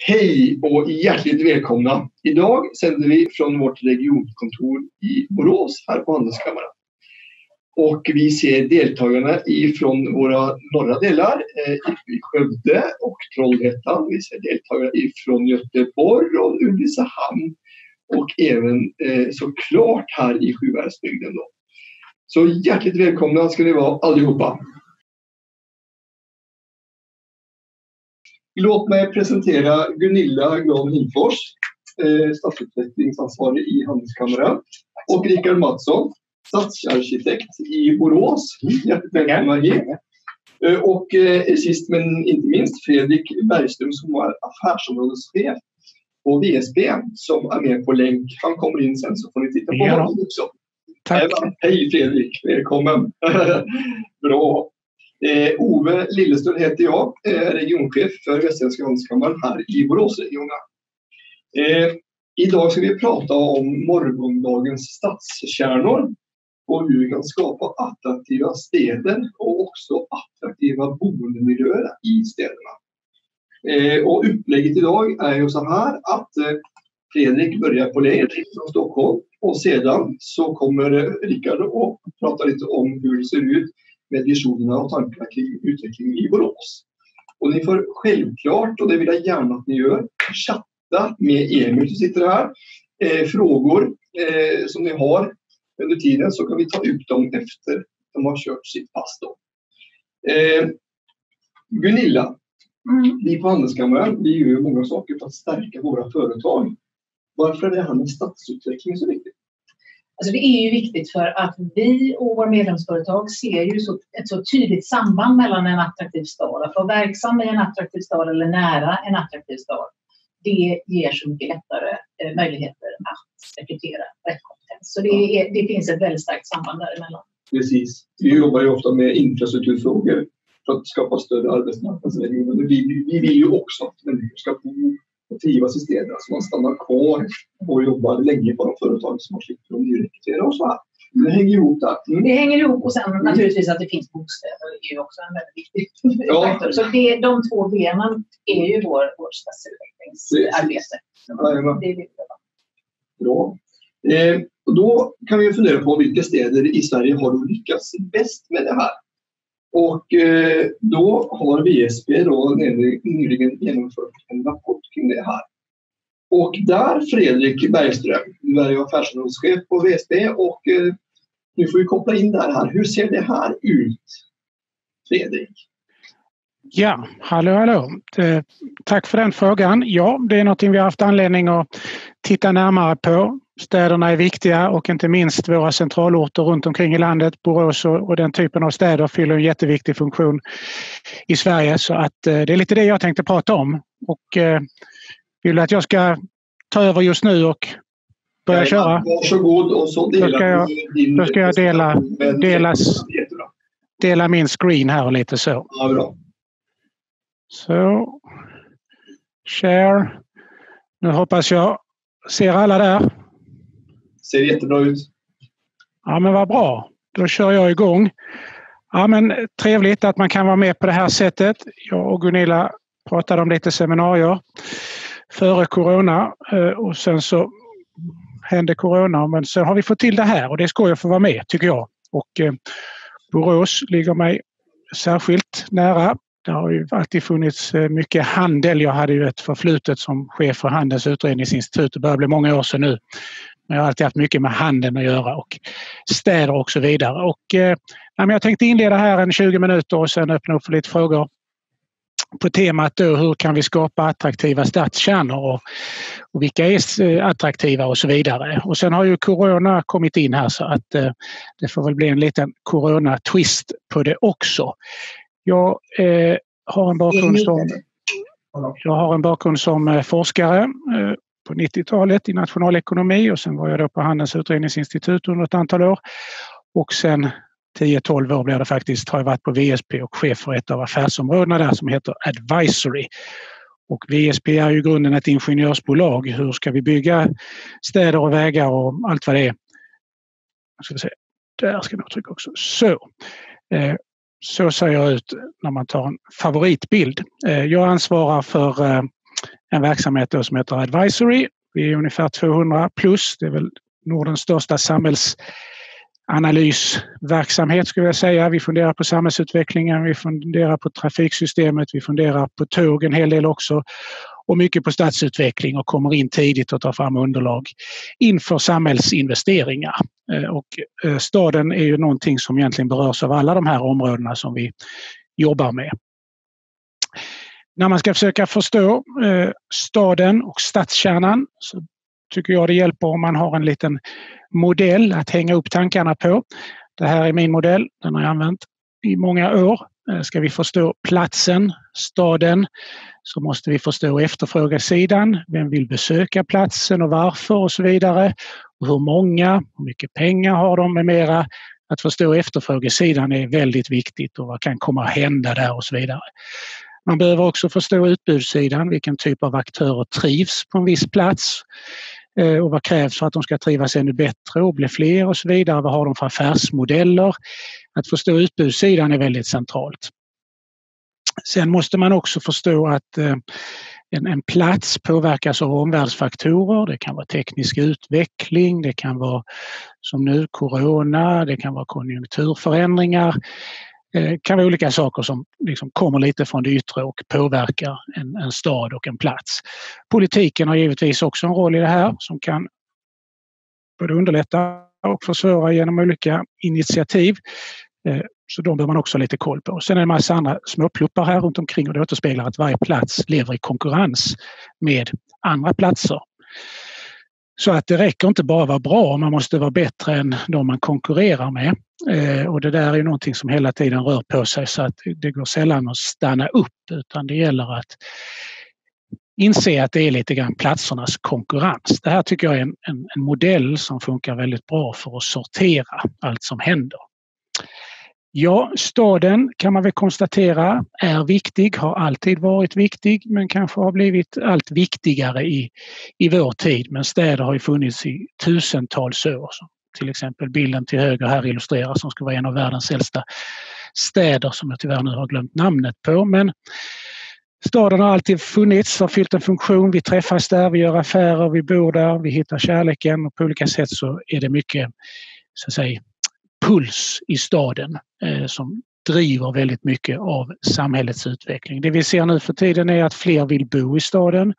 Hej och hjärtligt välkomna! Idag sänder vi från vårt regionkontor i Borås här på Handelskammaren. Och vi ser deltagarna ifrån våra norra delar eh, i Skövde och Trollhättan. Vi ser deltagare ifrån Göteborg och Ulricehamn och även eh, såklart här i Sjuhäradsbygden. Så hjärtligt välkomna ska ni vara allihopa! Låt mig presentera Gunilla Gran Hindfors, eh, stadsutvecklingsansvarig i Handelskammaren och Rickard Mattsson, stadsarkitekt i Borås. Hjärtligt välkomna hit. Eh, och eh, sist men inte minst Fredrik Bergström som är affärsområdeschef på VSB som är med på länk. Han kommer in sen så får ni titta på honom också. Tack. Hej Fredrik, välkommen! Bra! Eh, Ove Lillestund heter jag, eh, regionchef för Västsvenska handelskammaren här i Boråsregionen. Eh, idag ska vi prata om morgondagens stadskärnor och hur vi kan skapa attraktiva städer och också attraktiva boendemiljöer i städerna. Eh, och upplägget idag är ju så här att eh, Fredrik börjar på led från Stockholm och sedan så kommer eh, Rickard och prata lite om hur det ser ut med visionerna och tankarna kring utvecklingen i Borås. Och ni får självklart, och det vill jag gärna att ni gör, chatta med Emil som sitter här. Eh, frågor eh, som ni har under tiden så kan vi ta ut dem efter de har kört sitt pass. Då. Eh, Gunilla, Mm. vi på Handelskammaren vi gör många saker för att stärka våra företag. Varför är det här med stadsutveckling så viktigt? Alltså det är ju viktigt för att vi och våra medlemsföretag ser ju så, ett så tydligt samband mellan en attraktiv stad. Att vara verksam i en attraktiv stad eller nära en attraktiv stad, det ger så mycket lättare eh, möjligheter att rekrytera rätt kompetens. Så det, är, det finns ett väldigt starkt samband däremellan. Precis. Vi jobbar ju ofta med infrastrukturfrågor för att skapa större arbetsmarknadsregioner. Men vi, vi vill ju också att människor ska bo och trivas i städerna så man stannar kvar och jobbar länge på de företag som har slipper att nyrekrytera och så här. Det hänger ihop där. Mm. Det hänger ihop och sen naturligtvis att det finns bostäder är ju också en väldigt viktig Ja. faktor. Så det, de två benen är ju vår, vårt stadsutvecklingsarbete. Det är. Bra. Eh, och då kan vi fundera på vilka städer i Sverige har lyckats bäst med det här. Och eh, då har VSB då nyligen- genomfört en rapport kring det här. Och där Fredrik Bergström, du är ju affärsområdeschef på VSB och eh, nu får vi koppla in det här. Hur ser det här ut? Fredrik? Ja, hallå hallå. Eh, tack för den frågan. Ja, det är någonting vi har haft anledning att titta närmare på. Städerna är viktiga och inte minst våra centralorter runt omkring i landet, Borås och den typen av städer fyller en jätteviktig funktion i Sverige. Så att eh, det är lite det jag tänkte prata om. Och eh, vill du att jag ska ta över just nu och börja köra? Varsågod och så delar Då ska jag- då ska jag dela- delas-. Dela min screen här lite så. Ja, bra. Så. Share. Nu hoppas jag ser alla där. Ser jättebra ut. Ja men vad bra. Då kör jag igång. Ja men trevligt att man kan vara med på det här sättet. Jag och Gunilla pratade om lite seminarier före Corona eh, och sen så hände Corona men sen har vi fått till det här och det är skoj att få vara med tycker jag. Och eh, Borås ligger mig särskilt nära. Det har ju alltid funnits eh, mycket handel. Jag hade ju ett förflutet som chef för Handelns utredningsinstitut. Det börjar bli många år sedan nu. Jag har alltid haft mycket med handeln att göra och städer och så vidare. Och, eh, jag tänkte inleda här en 20 minuter och sen öppna upp för lite frågor på temat då, hur kan vi skapa attraktiva stadskärnor och, och vilka är eh, attraktiva och så vidare. Och sen har ju Corona kommit in här så att eh, det får väl bli en liten Corona-twist på det också. Jag eh, har en bakgrund som jag har en bakgrund som eh, forskare eh, på 90-talet i nationalekonomi och sen var jag då på Handelns utredningsinstitut under ett antal år. Och sen 10-12 år blir det faktiskt, har jag varit på VSP och chef för ett av affärsområdena där som heter Advisory. Och VSP är ju i grunden ett ingenjörsbolag. Hur ska vi bygga städer och vägar och allt vad det är. Ska vi se. Där ska jag trycka också. Så. Eh, så ser jag ut när man tar en favoritbild. Eh, jag ansvarar för eh, en verksamhet som heter Advisory. Vi är ungefär 200 plus. Det är väl Nordens största samhällsanalysverksamhet skulle jag säga. Vi funderar på samhällsutvecklingen, vi funderar på trafiksystemet, vi funderar på tåg en hel del också och mycket på stadsutveckling och kommer in tidigt och tar fram underlag inför samhällsinvesteringar. Eh, och eh, staden är ju någonting som egentligen berörs av alla de här områdena som vi jobbar med. När man ska försöka förstå eh, staden och stadskärnan så tycker jag det hjälper om man har en liten modell att hänga upp tankarna på. Det här är min modell, den har jag använt i många år. Eh, ska vi förstå platsen, staden, så måste vi förstå efterfrågesidan. Vem vill besöka platsen och varför och så vidare. Och hur många, hur mycket pengar har de med mera. Att förstå efterfrågesidan är väldigt viktigt och vad kan komma att hända där och så vidare. Man behöver också förstå utbudssidan, vilken typ av aktörer trivs på en viss plats eh, och vad krävs för att de ska trivas ännu bättre och bli fler och så vidare. Vad har de för affärsmodeller? Att förstå utbudssidan är väldigt centralt. Sen måste man också förstå att eh, en, en plats påverkas av omvärldsfaktorer. Det kan vara teknisk utveckling, det kan vara som nu corona, det kan vara konjunkturförändringar. Det kan vara olika saker som liksom kommer lite från det yttre och påverkar en, en stad och en plats. Politiken har givetvis också en roll i det här som kan både underlätta och försvåra genom olika initiativ. Eh, så de behöver man också ha lite koll på. Sen är det en massa andra småpluppar här runt omkring och det återspeglar att varje plats lever i konkurrens med andra platser. Så att det räcker inte bara att vara bra, man måste vara bättre än de man konkurrerar med. Eh, och det där är någonting som hela tiden rör på sig så att det går sällan att stanna upp utan det gäller att inse att det är lite grann platsernas konkurrens. Det här tycker jag är en, en, en modell som funkar väldigt bra för att sortera allt som händer. Ja, staden kan man väl konstatera är viktig, har alltid varit viktig men kanske har blivit allt viktigare i, i vår tid. Men städer har ju funnits i tusentals år. Som till exempel bilden till höger här illustrerar som ska vara en av världens äldsta städer som jag tyvärr nu har glömt namnet på. Men Staden har alltid funnits, har fyllt en funktion. Vi träffas där, vi gör affärer, vi bor där, vi hittar kärleken och på olika sätt så är det mycket så att säga, puls i staden eh, som driver väldigt mycket av samhällets utveckling. Det vi ser nu för tiden är att fler vill bo i staden.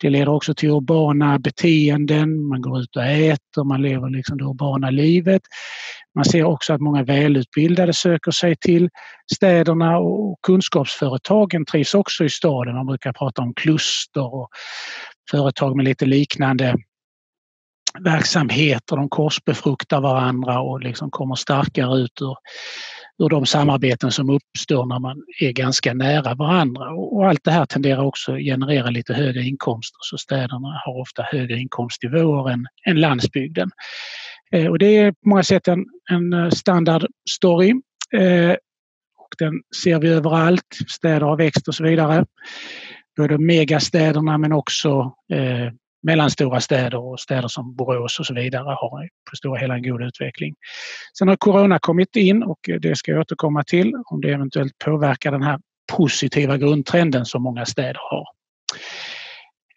Det leder också till urbana beteenden, man går ut och äter, man lever liksom det urbana livet. Man ser också att många välutbildade söker sig till städerna och kunskapsföretagen trivs också i staden. Man brukar prata om kluster och företag med lite liknande verksamheter, de korsbefruktar varandra och liksom kommer starkare ut ur, ur de samarbeten som uppstår när man är ganska nära varandra. Och allt det här tenderar också att generera lite högre inkomster så städerna har ofta högre inkomstnivåer än, än landsbygden. Eh, och det är på många sätt en, en eh, standardstory. Eh, och den ser vi överallt. Städer har växt och så vidare. Både megastäderna men också eh, mellanstora städer och städer som Borås och så vidare har på stora hela en god utveckling. Sen har Corona kommit in och eh, det ska jag återkomma till om det eventuellt påverkar den här positiva grundtrenden som många städer har.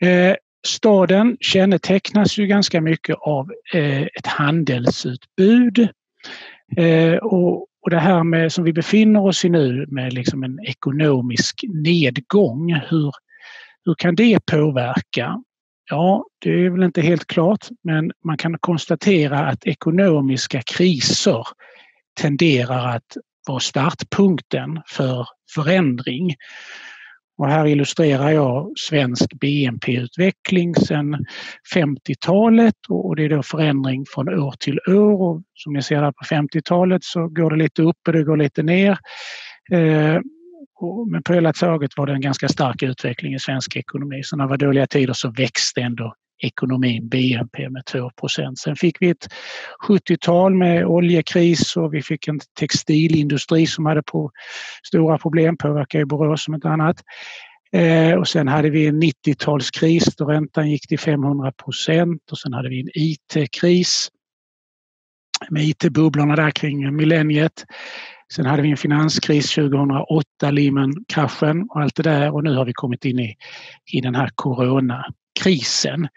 Eh, staden kännetecknas ju ganska mycket av eh, ett handelsutbud. Eh, och, och det här med som vi befinner oss i nu med liksom en ekonomisk nedgång, hur, hur kan det påverka? Ja, det är väl inte helt klart, men man kan konstatera att ekonomiska kriser tenderar att vara startpunkten för förändring. Och här illustrerar jag svensk BNP-utveckling sedan 50-talet och det är då förändring från år till år. Och som ni ser här på 50-talet så går det lite upp och det går lite ner. Eh, och, men på hela taget var det en ganska stark utveckling i svensk ekonomi. Så när det var dåliga tider så växte ändå ekonomin, BNP, med 2% Sen fick vi ett 70-tal med oljekris och vi fick en textilindustri som hade på stora problem, påverkade Borås som ett annat. Eh, och sen hade vi en 90-talskris då räntan gick till 500 procent och sen hade vi en IT-kris med IT-bubblorna där kring millenniet. Sen hade vi en finanskris 2008, Lehman-kraschen och allt det där och nu har vi kommit in i, i den här coronakrisen.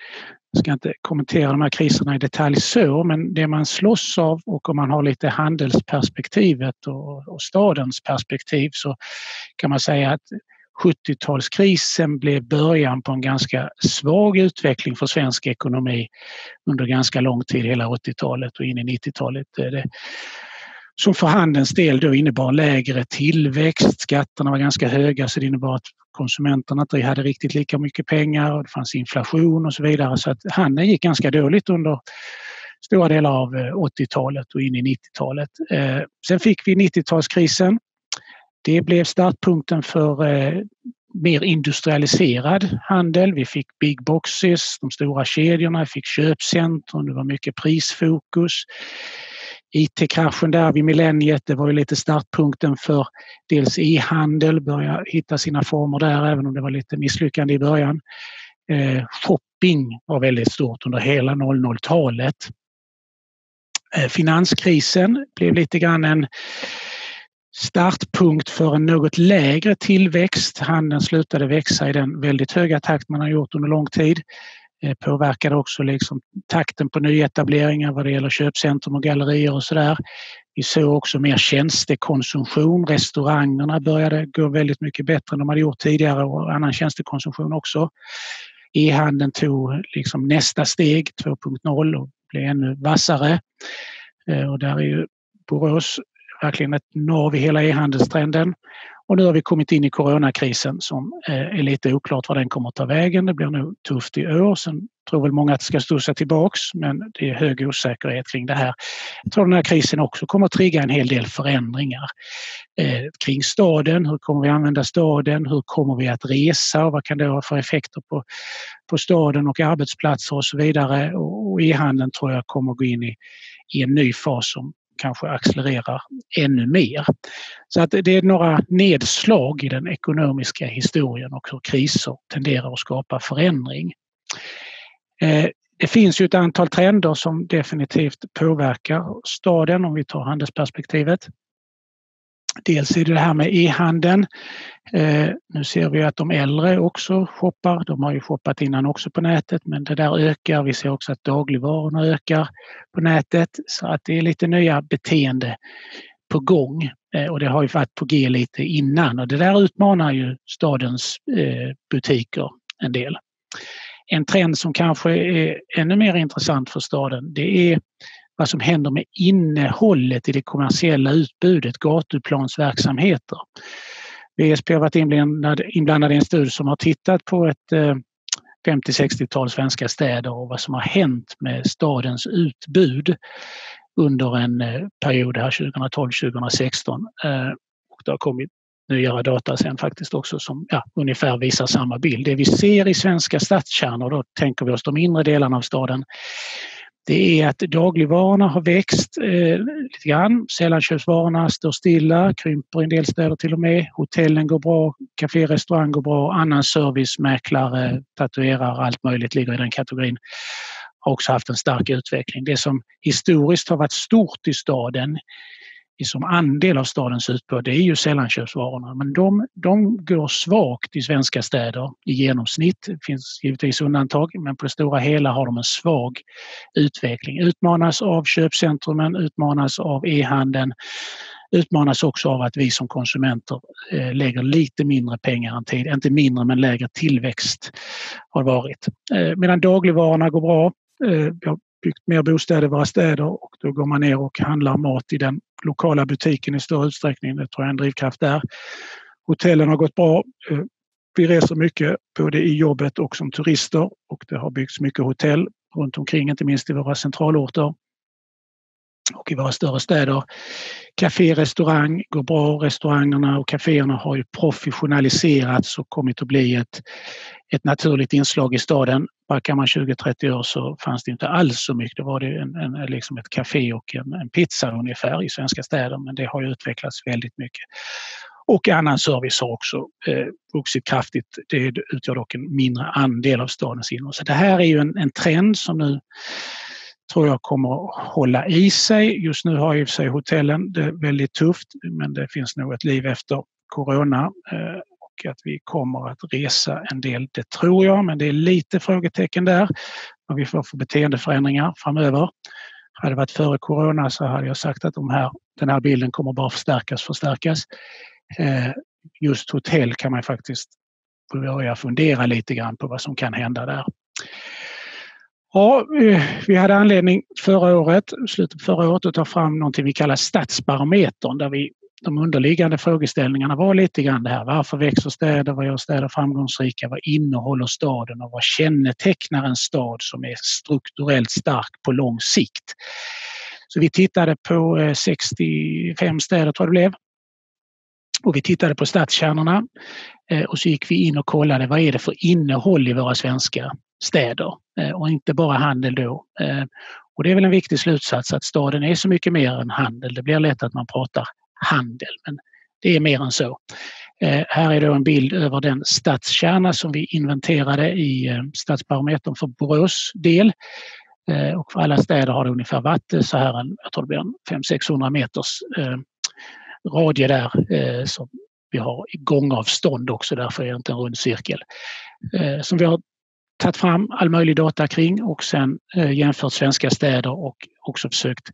Jag ska inte kommentera de här kriserna i detalj så, men det man slåss av och om man har lite handelsperspektivet och, och stadens perspektiv så kan man säga att 70-talskrisen blev början på en ganska svag utveckling för svensk ekonomi under ganska lång tid, hela 80-talet och in i 90-talet. Som för handelns del då innebar lägre tillväxt, skatterna var ganska höga så det innebar att konsumenterna inte hade riktigt lika mycket pengar och det fanns inflation och så vidare så att handeln gick ganska dåligt under stora delar av eh, 80-talet och in i 90-talet. Eh, sen fick vi 90-talskrisen det blev startpunkten för eh, mer industrialiserad handel. Vi fick big boxes, de stora kedjorna, vi fick köpcentrum, det var mycket prisfokus. IT-kraschen där vid millenniet, det var ju lite startpunkten för dels e-handel, börja hitta sina former där även om det var lite misslyckande i början. Eh, shopping var väldigt stort under hela 00-talet. Eh, finanskrisen blev lite grann en startpunkt för en något lägre tillväxt. Handeln slutade växa i den väldigt höga takt man har gjort under lång tid. Eh, det påverkade också liksom takten på nyetableringar vad det gäller köpcentrum och gallerier och sådär. Vi såg också mer tjänstekonsumtion. Restaurangerna började gå väldigt mycket bättre än de hade gjort tidigare och annan tjänstekonsumtion också. E-handeln tog liksom nästa steg, 2.0 och blev ännu vassare. Eh, och där är ju Borås verkligen ett nav i hela e-handelstrenden. Och nu har vi kommit in i coronakrisen som eh, är lite oklart var den kommer att ta vägen. Det blir nog tufft i år. Sen tror väl många att det ska studsa tillbaks men det är hög osäkerhet kring det här. Jag tror den här krisen också kommer att trigga en hel del förändringar eh, kring staden. Hur kommer vi använda staden? Hur kommer vi att resa? Vad kan det ha för effekter på, på staden och arbetsplatser och så vidare? Och e-handeln tror jag kommer att gå in i, i en ny fas som kanske accelererar ännu mer. Så att det är några nedslag i den ekonomiska historien och hur kriser tenderar att skapa förändring. Eh, det finns ju ett antal trender som definitivt påverkar staden om vi tar handelsperspektivet. Dels är det det här med e-handeln. Eh, nu ser vi att de äldre också shoppar. De har ju shoppat innan också på nätet men det där ökar. Vi ser också att dagligvarorna ökar på nätet så att det är lite nya beteende på gång eh, och det har ju varit på G lite innan och det där utmanar ju stadens eh, butiker en del. En trend som kanske är ännu mer intressant för staden det är vad som händer med innehållet i det kommersiella utbudet, gatuplansverksamheter. VSP har varit inblandad, inblandad i en studie som har tittat på ett eh, 50-60-tal svenska städer och vad som har hänt med stadens utbud under en eh, period här 2012-2016. Eh, och det har kommit nyare data sen faktiskt också som ja, ungefär visar samma bild. Det vi ser i svenska stadskärnor, då tänker vi oss de inre delarna av staden, det är att dagligvarorna har växt eh, lite grann. Sällanköpsvarorna står stilla, krymper i en del städer till och med. Hotellen går bra, café, restaurang går bra. Annan service, mäklare, tatuerare, allt möjligt ligger i den kategorin. Har också haft en stark utveckling. Det som historiskt har varit stort i staden som andel av stadens utbud, det är ju sällanköpsvarorna. Men de, de går svagt i svenska städer i genomsnitt. Det finns givetvis undantag, men på det stora hela har de en svag utveckling. Utmanas av köpcentrumen, utmanas av e-handeln, utmanas också av att vi som konsumenter eh, lägger lite mindre pengar än tid, inte mindre men lägre tillväxt har varit. Eh, medan dagligvarorna går bra. Eh, vi har byggt mer bostäder i våra städer och då går man ner och handlar mat i den lokala butiken i större utsträckning. Det tror jag är en drivkraft där. Hotellen har gått bra. Eh, vi reser mycket både i jobbet och som turister och det har byggts mycket hotell runt omkring, inte minst i våra centralorter och i våra större städer. Café, restaurang går bra. Restaurangerna och kaféerna har ju professionaliserats och kommit att bli ett, ett naturligt inslag i staden. Backar man 20-30 år så fanns det inte alls så mycket. Då var det en, en, liksom ett café och en, en pizza ungefär i svenska städer men det har utvecklats väldigt mycket. Och annan service har också eh, vuxit kraftigt. Det utgör dock en mindre andel av stadens innehåll. Så det här är ju en, en trend som nu tror jag kommer att hålla i sig. Just nu har ju sig hotellen det väldigt tufft men det finns nog ett liv efter Corona eh, och att vi kommer att resa en del, det tror jag, men det är lite frågetecken där. Vad vi får för beteendeförändringar framöver. Hade det varit före Corona så hade jag sagt att de här, den här bilden kommer bara förstärkas, förstärkas. Eh, just hotell kan man faktiskt börja fundera lite grann på vad som kan hända där. Ja, eh, vi hade anledning förra året, slutet på förra året att ta fram någonting vi kallar Stadsbarometern där vi de underliggande frågeställningarna var lite grann det här. Varför växer städer? Vad gör städer framgångsrika? Vad innehåller staden och vad kännetecknar en stad som är strukturellt stark på lång sikt? Så vi tittade på eh, 65 städer tror jag det blev. Och vi tittade på stadskärnorna eh, och så gick vi in och kollade vad är det för innehåll i våra svenska städer eh, och inte bara handel då. Och det är väl en viktig slutsats att staden är så mycket mer än handel. Det blir lätt att man pratar handel. Men det är mer än så. Eh, här är då en bild över den stadskärna som vi inventerade i eh, Stadsbarometern för Borås del. Eh, och för alla städer har det ungefär varit eh, så här en, jag tror det blir en 500-600 meters eh, radie där eh, som vi har i gångavstånd också, därför är det inte en rund cirkel. Som vi har tagit fram all möjlig data kring och sen eh, jämfört svenska städer och också försökt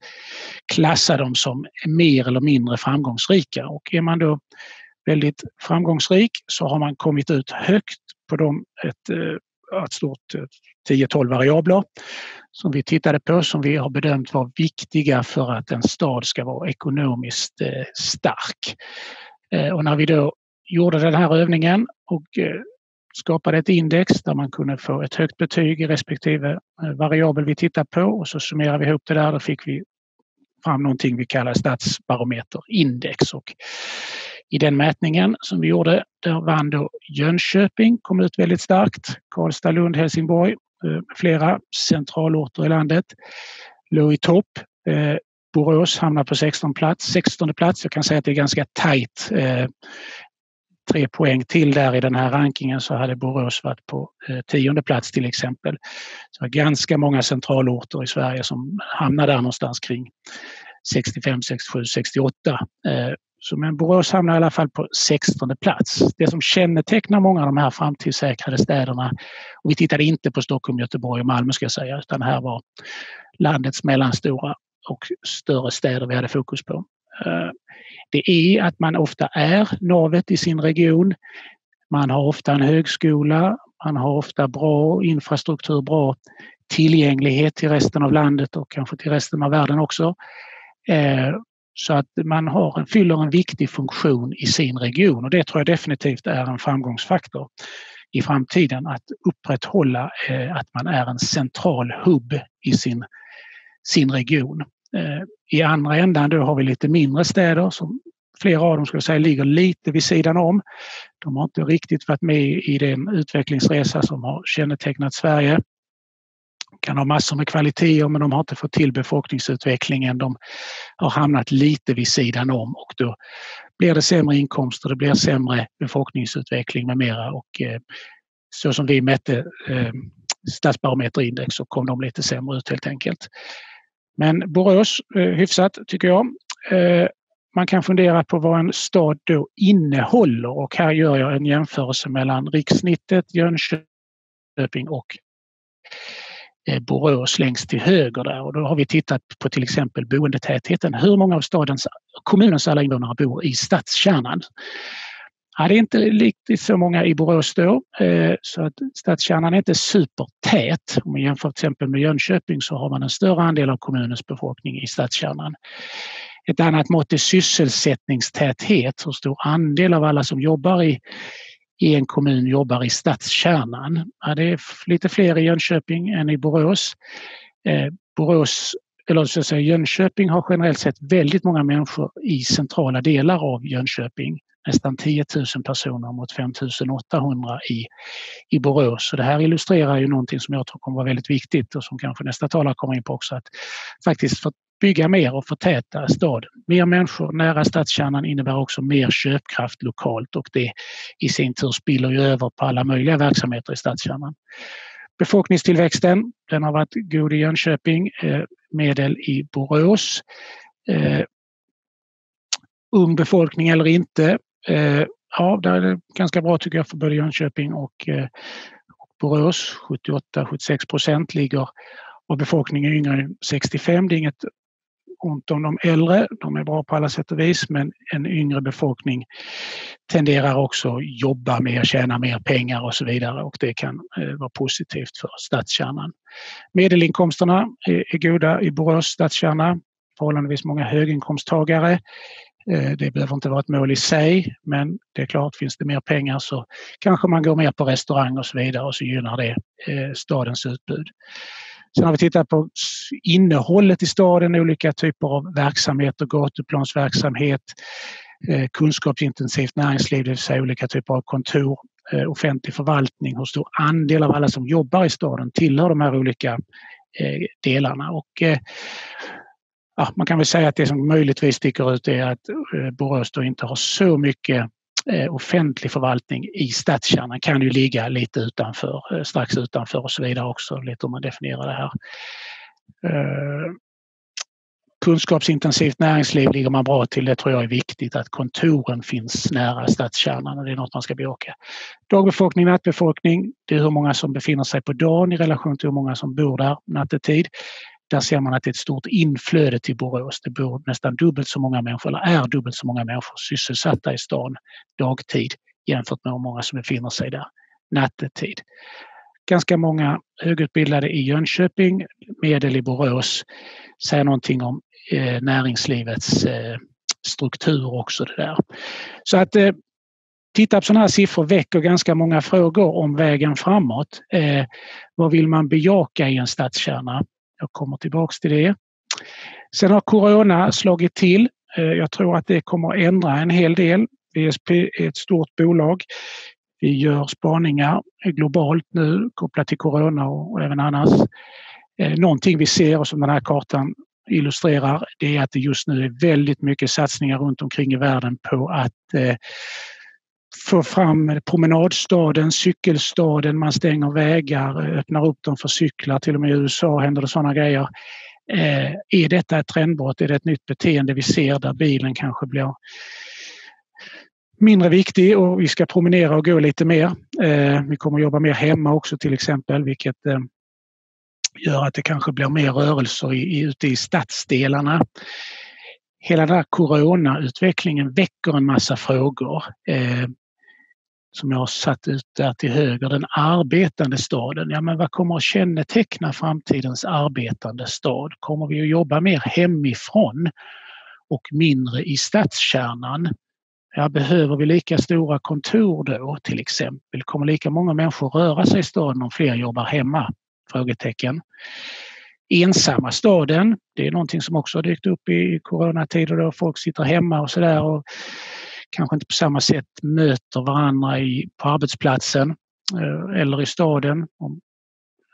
klassa dem som mer eller mindre framgångsrika. Och är man då väldigt framgångsrik så har man kommit ut högt på de ett, eh, ett stort eh, 10-12 variabler som vi tittade på som vi har bedömt vara viktiga för att en stad ska vara ekonomiskt eh, stark. Och när vi då gjorde den här övningen och skapade ett index där man kunde få ett högt betyg i respektive eh, variabel vi tittar på och så summerar vi ihop det där. Då fick vi fram någonting vi kallar stadsbarometerindex. Och I den mätningen som vi gjorde, där vann då Jönköping, kom ut väldigt starkt. Karlstad, Lund, Helsingborg, eh, flera centralorter i landet låg i topp. Eh, Borås hamnar på 16 plats, 16 plats. Jag kan säga att det är ganska tajt tre poäng till där i den här rankingen så hade Borås varit på eh, tionde plats till exempel. Så det var ganska många centralorter i Sverige som hamnar där någonstans kring 65, 67, 68. Så men Borås hamnar i alla fall på 16 plats. Det som kännetecknar många av de här framtidssäkrade städerna, och vi tittade inte på Stockholm, Göteborg och Malmö ska jag säga, utan här var landets mellanstora och större städer vi hade fokus på. Eh, det är att man ofta är navet i sin region. Man har ofta en högskola, man har ofta bra infrastruktur, bra tillgänglighet till resten av landet och kanske till resten av världen också. Eh, så att man har, fyller en viktig funktion i sin region och det tror jag definitivt är en framgångsfaktor i framtiden att upprätthålla eh, att man är en central hubb i sin, sin region. Eh, I andra ändan då har vi lite mindre städer som flera av dem skulle säga ligger lite vid sidan om. De har inte riktigt varit med i den utvecklingsresa som har kännetecknat Sverige. De kan ha massor med kvaliteter men de har inte fått till befolkningsutvecklingen. De har hamnat lite vid sidan om och då blir det sämre inkomster, det blir sämre befolkningsutveckling med mera och eh, så som vi mätte eh, statsbarometerindex stadsbarometerindex så kom de lite sämre ut helt enkelt. Men Borås, eh, hyfsat tycker jag. Eh, man kan fundera på vad en stad då innehåller och här gör jag en jämförelse mellan rikssnittet, Jönköping och eh, Borås längst till höger där och då har vi tittat på till exempel boendetätheten. Hur många av stadens, kommunens alla invånare bor i stadskärnan? Hade det är inte riktigt så många i Borås då, eh, så att stadskärnan är inte supertät. Om man jämför till exempel med Jönköping så har man en större andel av kommunens befolkning i stadskärnan. Ett annat mått är sysselsättningstäthet, hur stor andel av alla som jobbar i, i en kommun jobbar i stadskärnan. Ja, det är lite fler i Jönköping än i Borås. Eh, Borås eller så att säga, Jönköping har generellt sett väldigt många människor i centrala delar av Jönköping nästan 10 000 personer mot 5 800 i, i Borås. Så det här illustrerar ju någonting som jag tror kommer vara väldigt viktigt och som kanske nästa talare kommer in på också. Att faktiskt bygga mer och förtäta staden. Mer människor nära stadskärnan innebär också mer köpkraft lokalt och det i sin tur spiller ju över på alla möjliga verksamheter i stadskärnan. Befolkningstillväxten den har varit god i Jönköping, eh, medel i Borås. Eh, ung befolkning eller inte. Eh, ja, där är det ganska bra tycker jag för både Jönköping och, eh, och Borås. 78-76 procent ligger av befolkningen yngre än 65. Det är inget ont om de äldre. De är bra på alla sätt och vis men en yngre befolkning tenderar också att jobba mer, tjäna mer pengar och så vidare och det kan eh, vara positivt för stadskärnan. Medelinkomsterna är, är goda i Borås stadskärna. Förhållandevis många höginkomsttagare. Eh, det behöver inte vara ett mål i sig men det är klart, finns det mer pengar så kanske man går mer på restaurang och så vidare och så gynnar det eh, stadens utbud. Sen har vi tittat på innehållet i staden, olika typer av verksamheter, gatuplansverksamhet, eh, kunskapsintensivt näringsliv, det vill säga olika typer av kontor, offentlig förvaltning, hur stor andel av alla som jobbar i staden tillhör de här olika delarna. Och, ja, man kan väl säga att det som möjligtvis sticker ut är att eh, Borås då inte har så mycket eh, offentlig förvaltning i stadskärnan kan ju ligga lite utanför, eh, strax utanför och så vidare också, lite om man definierar det här. Kunskapsintensivt näringsliv ligger man bra till. Det tror jag är viktigt att kontoren finns nära stadskärnan och det är något man ska bejaka. Dagbefolkning, nattbefolkning, det är hur många som befinner sig på dagen i relation till hur många som bor där nattetid. Där ser man att det är ett stort inflöde till Borås. Det bor nästan dubbelt så många människor, eller är dubbelt så många människor sysselsatta i stan dagtid jämfört med hur många som befinner sig där nattetid. Ganska många högutbildade i Jönköping, medel i Borås, säger någonting om eh, näringslivets eh, struktur också. Det där. Så att eh, titta på sådana här siffror väcker ganska många frågor om vägen framåt. Eh, vad vill man bejaka i en stadskärna? Jag kommer tillbaks till det. Sen har Corona slagit till. Eh, jag tror att det kommer att ändra en hel del. VSP är ett stort bolag. Vi gör spaningar globalt nu kopplat till Corona och även annars. Eh, någonting vi ser och som den här kartan illustrerar det är att det just nu är väldigt mycket satsningar runt omkring i världen på att eh, få fram promenadstaden, cykelstaden, man stänger vägar, öppnar upp dem för cyklar. Till och med i USA händer det sådana grejer. Eh, är detta ett trendbrott? Är det ett nytt beteende vi ser där bilen kanske blir mindre viktig och vi ska promenera och gå lite mer. Eh, vi kommer att jobba mer hemma också till exempel vilket eh, gör att det kanske blir mer rörelser i, ute i stadsdelarna hela den här coronautvecklingen väcker en massa frågor. Eh, som jag har satt ut där till höger, den arbetande staden. Ja, men vad kommer att känneteckna framtidens arbetande stad? Kommer vi att jobba mer hemifrån och mindre i stadskärnan? Ja, behöver vi lika stora kontor då till exempel? Kommer lika många människor röra sig i staden om fler jobbar hemma? Frågetecken. Ensamma staden, det är någonting som också har dykt upp i coronatider då folk sitter hemma och sådär kanske inte på samma sätt möter varandra i, på arbetsplatsen eh, eller i staden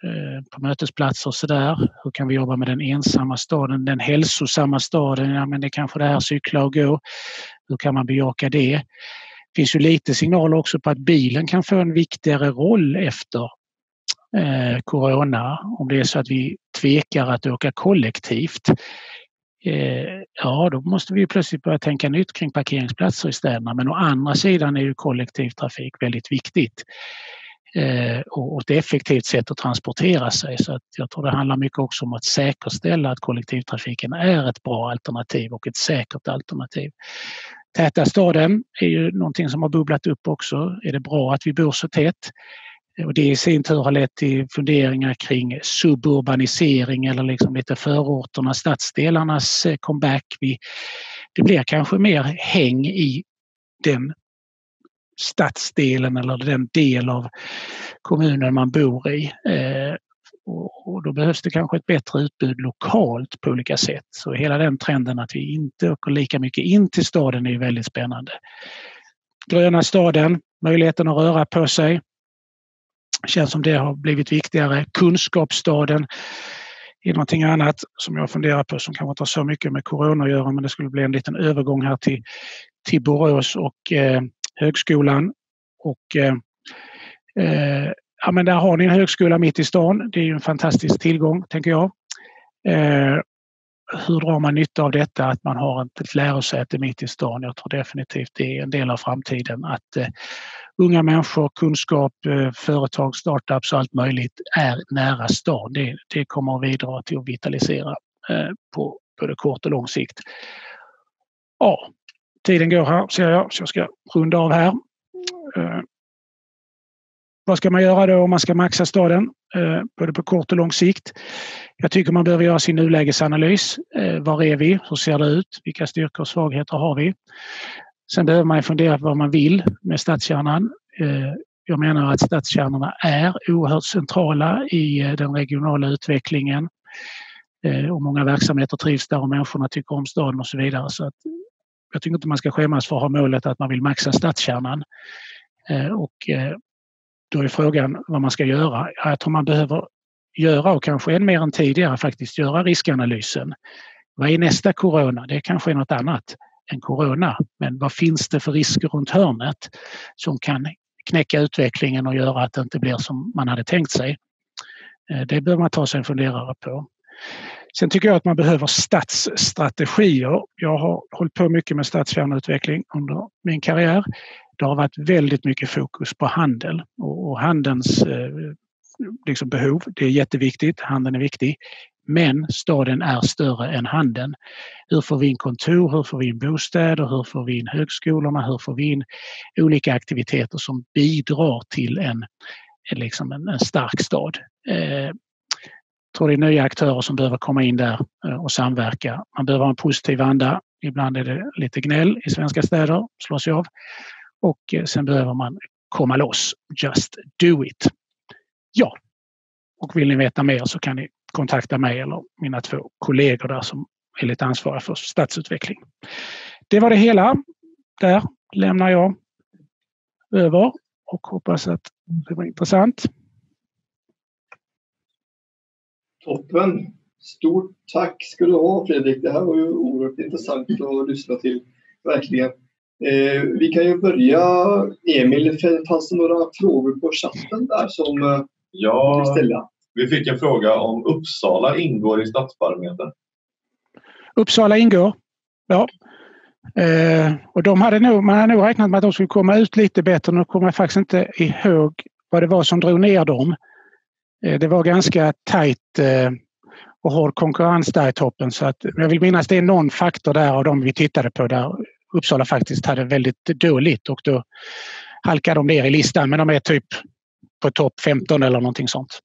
eh, på mötesplatser och sådär. Hur kan vi jobba med den ensamma staden, den hälsosamma staden? Ja, men det är kanske det här cykla och gå. Hur kan man bejaka det? Det finns ju lite signaler också på att bilen kan få en viktigare roll efter eh, Corona om det är så att vi tvekar att åka kollektivt. Eh, ja, då måste vi plötsligt börja tänka nytt kring parkeringsplatser i städerna. Men å andra sidan är ju kollektivtrafik väldigt viktigt eh, och ett effektivt sätt att transportera sig. Så att jag tror det handlar mycket också om att säkerställa att kollektivtrafiken är ett bra alternativ och ett säkert alternativ. Täta staden är ju någonting som har bubblat upp också. Är det bra att vi bor så tätt? Och det i sin tur har lett till funderingar kring suburbanisering eller liksom lite förorterna, stadsdelarnas eh, comeback. comeback. Det blir kanske mer häng i den stadsdelen eller den del av kommunen man bor i. Eh, och då behövs det kanske ett bättre utbud lokalt på olika sätt. Så hela den trenden att vi inte åker lika mycket in till staden är väldigt spännande. Gröna staden, möjligheten att röra på sig, känns som det har blivit viktigare. Kunskapsstaden är någonting annat som jag funderar på som kanske inte har så mycket med Corona att göra men det skulle bli en liten övergång här till, till Borås och eh, högskolan. Och, eh, eh ja, men där har ni en högskola mitt i stan. Det är ju en fantastisk tillgång, tänker jag. Eh, hur drar man nytta av detta att man har ett lärosäte mitt i stan? Jag tror definitivt det är en del av framtiden att eh, unga människor, kunskap, eh, företag, startups och allt möjligt är nära stan. Det, det kommer att bidra till att vitalisera eh, på både kort och lång sikt. Ja, tiden går här ser jag, så jag ska runda av här. Eh, vad ska man göra då om man ska maxa staden, eh, både på kort och lång sikt? Jag tycker man behöver göra sin nulägesanalys. Eh, var är vi? Hur ser det ut? Vilka styrkor och svagheter har vi? Sen behöver man fundera på vad man vill med stadskärnan. Eh, jag menar att stadskärnorna är oerhört centrala i den regionala utvecklingen. Och många verksamheter trivs där och människorna tycker om staden och så vidare. Så att jag tycker inte man ska skämmas för att ha målet att man vill maxa stadskärnan. Och då är frågan vad man ska göra. Jag tror man behöver göra och kanske än mer än tidigare faktiskt göra riskanalysen. Vad är nästa corona? Det kanske är något annat än corona. Men vad finns det för risker runt hörnet som kan knäcka utvecklingen och göra att det inte blir som man hade tänkt sig? Eh, det behöver man ta sig en funderare på. Sen tycker jag att man behöver stadsstrategier. Jag har hållit på mycket med stadskärnutveckling under min karriär. Det har varit väldigt mycket fokus på handel och handelns eh, liksom behov. Det är jätteviktigt, handeln är viktig. Men staden är större än handeln. Hur får vi in kontor, hur får vi in bostäder, hur får vi in högskolorna, hur får vi in olika aktiviteter som bidrar till en, liksom en, en stark stad. Eh, jag tror det är nya aktörer som behöver komma in där eh, och samverka. Man behöver ha en positiv anda. Ibland är det lite gnäll i svenska städer, slås av. Och eh, sen behöver man komma loss. Just do it. Ja, och vill ni veta mer så kan ni kontakta mig eller mina två kollegor där som är lite ansvariga för stadsutveckling. Det var det hela. Där lämnar jag över och hoppas att det var intressant. Toppen! Stort tack ska du ha Fredrik. Det här var ju oerhört intressant att lyssna till. Verkligen. Eh, vi kan ju börja. Emil, fanns det några frågor på chatten där som eh, ja, du vill ställa? Vi fick en fråga om Uppsala ingår i Stadsbarometern. Uppsala ingår, ja. Eh, och de hade nog, man hade nog räknat med att de skulle komma ut lite bättre. Nu kommer jag faktiskt inte ihåg vad det var som drog ner dem. Eh, det var ganska tajt eh, och hård konkurrens där i toppen. Så att, jag vill minnas att det är någon faktor där av de vi tittade på där Uppsala faktiskt hade väldigt dåligt och då halkade de ner i listan. Men de är typ på topp 15 eller någonting sånt.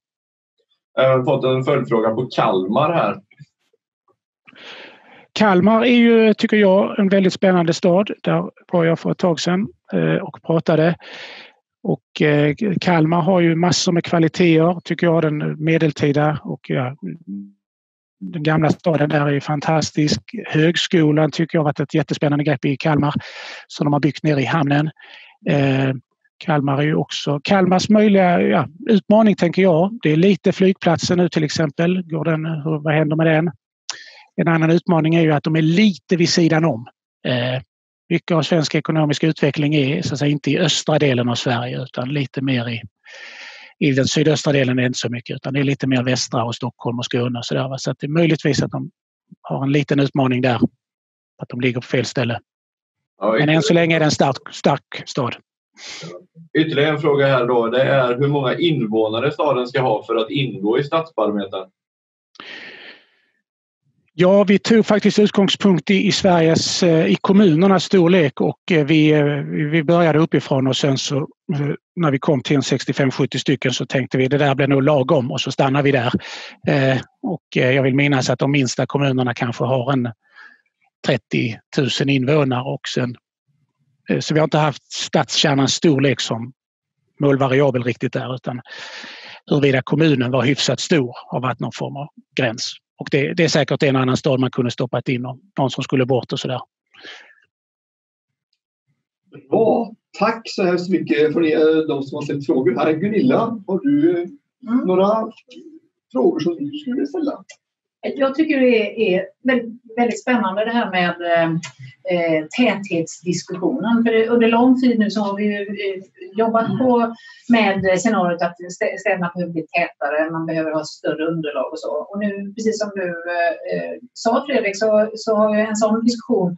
Jag har fått en följdfråga på Kalmar här. Kalmar är ju, tycker jag, en väldigt spännande stad. Där var jag för ett tag sedan eh, och pratade. Och eh, Kalmar har ju massor med kvaliteter, tycker jag, den medeltida och ja, den gamla staden där är fantastisk. Högskolan tycker jag har varit ett jättespännande grepp i Kalmar som de har byggt nere i hamnen. Eh, Kalmar är ju också Kalmars möjliga ja, utmaning tänker jag. Det är lite flygplatsen nu till exempel. Går den, vad händer med den? En annan utmaning är ju att de är lite vid sidan om. Eh, mycket av svensk ekonomisk utveckling är så att säga, inte i östra delen av Sverige utan lite mer i, i den sydöstra delen är det inte så mycket utan det är lite mer västra och Stockholm och Skåne och sådär. Så att det är möjligtvis att de har en liten utmaning där. Att de ligger på fel ställe. Men än så länge är det en stark, stark stad. Ytterligare en fråga här då. Det är hur många invånare staden ska ha för att ingå i stadsbarometern? Ja, vi tog faktiskt utgångspunkt i, i Sveriges, eh, i kommunernas storlek och eh, vi, eh, vi började uppifrån och sen så när vi kom till 65-70 stycken så tänkte vi det där blir nog lagom och så stannar vi där. Och jag vill minnas att de minsta kommunerna kanske har en 30 000 invånare och sen så vi har inte haft stadskärnans storlek som målvariabel riktigt där utan huruvida kommunen var hyfsat stor har varit någon form av gräns. Och det, det är säkert en annan stad man kunde stoppat in och någon som skulle bort och sådär. Bra. Tack så hemskt mycket för de som har ställt frågor här. Gunilla, har du mm. några frågor som du skulle vilja ställa? Jag tycker det är väldigt, spännande det här med eh, täthetsdiskussionen. För under lång tid nu så har vi ju jobbat på med scenariot att städerna behöver bli tätare, man behöver ha större underlag och så. Och nu, precis som du eh, sa Fredrik, så, så har ju en sån diskussion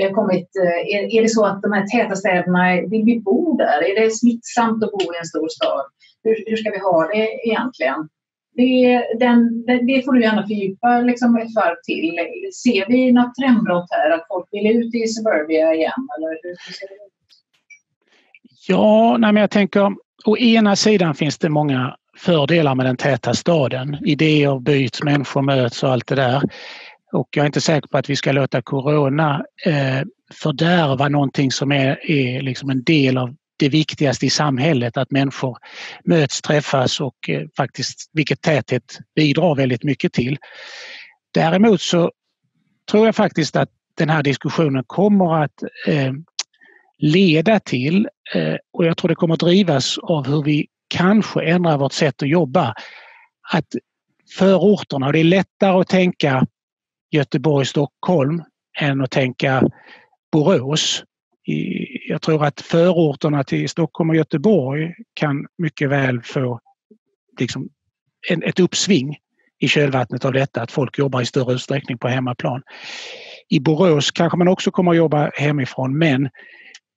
eh, kommit. Eh, är, är det så att de här täta städerna, vill vi bo där? Är det smittsamt att bo i en stor stad? Hur, hur ska vi ha det egentligen? Det, den, det får du gärna fördjupa liksom ett varv till. Ser vi något trendbrott här, att folk vill ut i suburbia igen? Eller hur ser det ut? Ja, nej men jag tänker å ena sidan finns det många fördelar med den täta staden. Idéer byts, människor möts och allt det där. Och jag är inte säker på att vi ska låta corona eh, fördärva någonting som är, är liksom en del av det viktigaste i samhället, att människor möts, träffas och eh, faktiskt vilket täthet bidrar väldigt mycket till. Däremot så tror jag faktiskt att den här diskussionen kommer att eh, leda till, eh, och jag tror det kommer att drivas av hur vi kanske ändrar vårt sätt att jobba, att förorterna, och det är lättare att tänka Göteborg, Stockholm än att tänka Borås jag tror att förorterna till Stockholm och Göteborg kan mycket väl få liksom ett uppsving i kölvattnet av detta, att folk jobbar i större utsträckning på hemmaplan. I Borås kanske man också kommer att jobba hemifrån men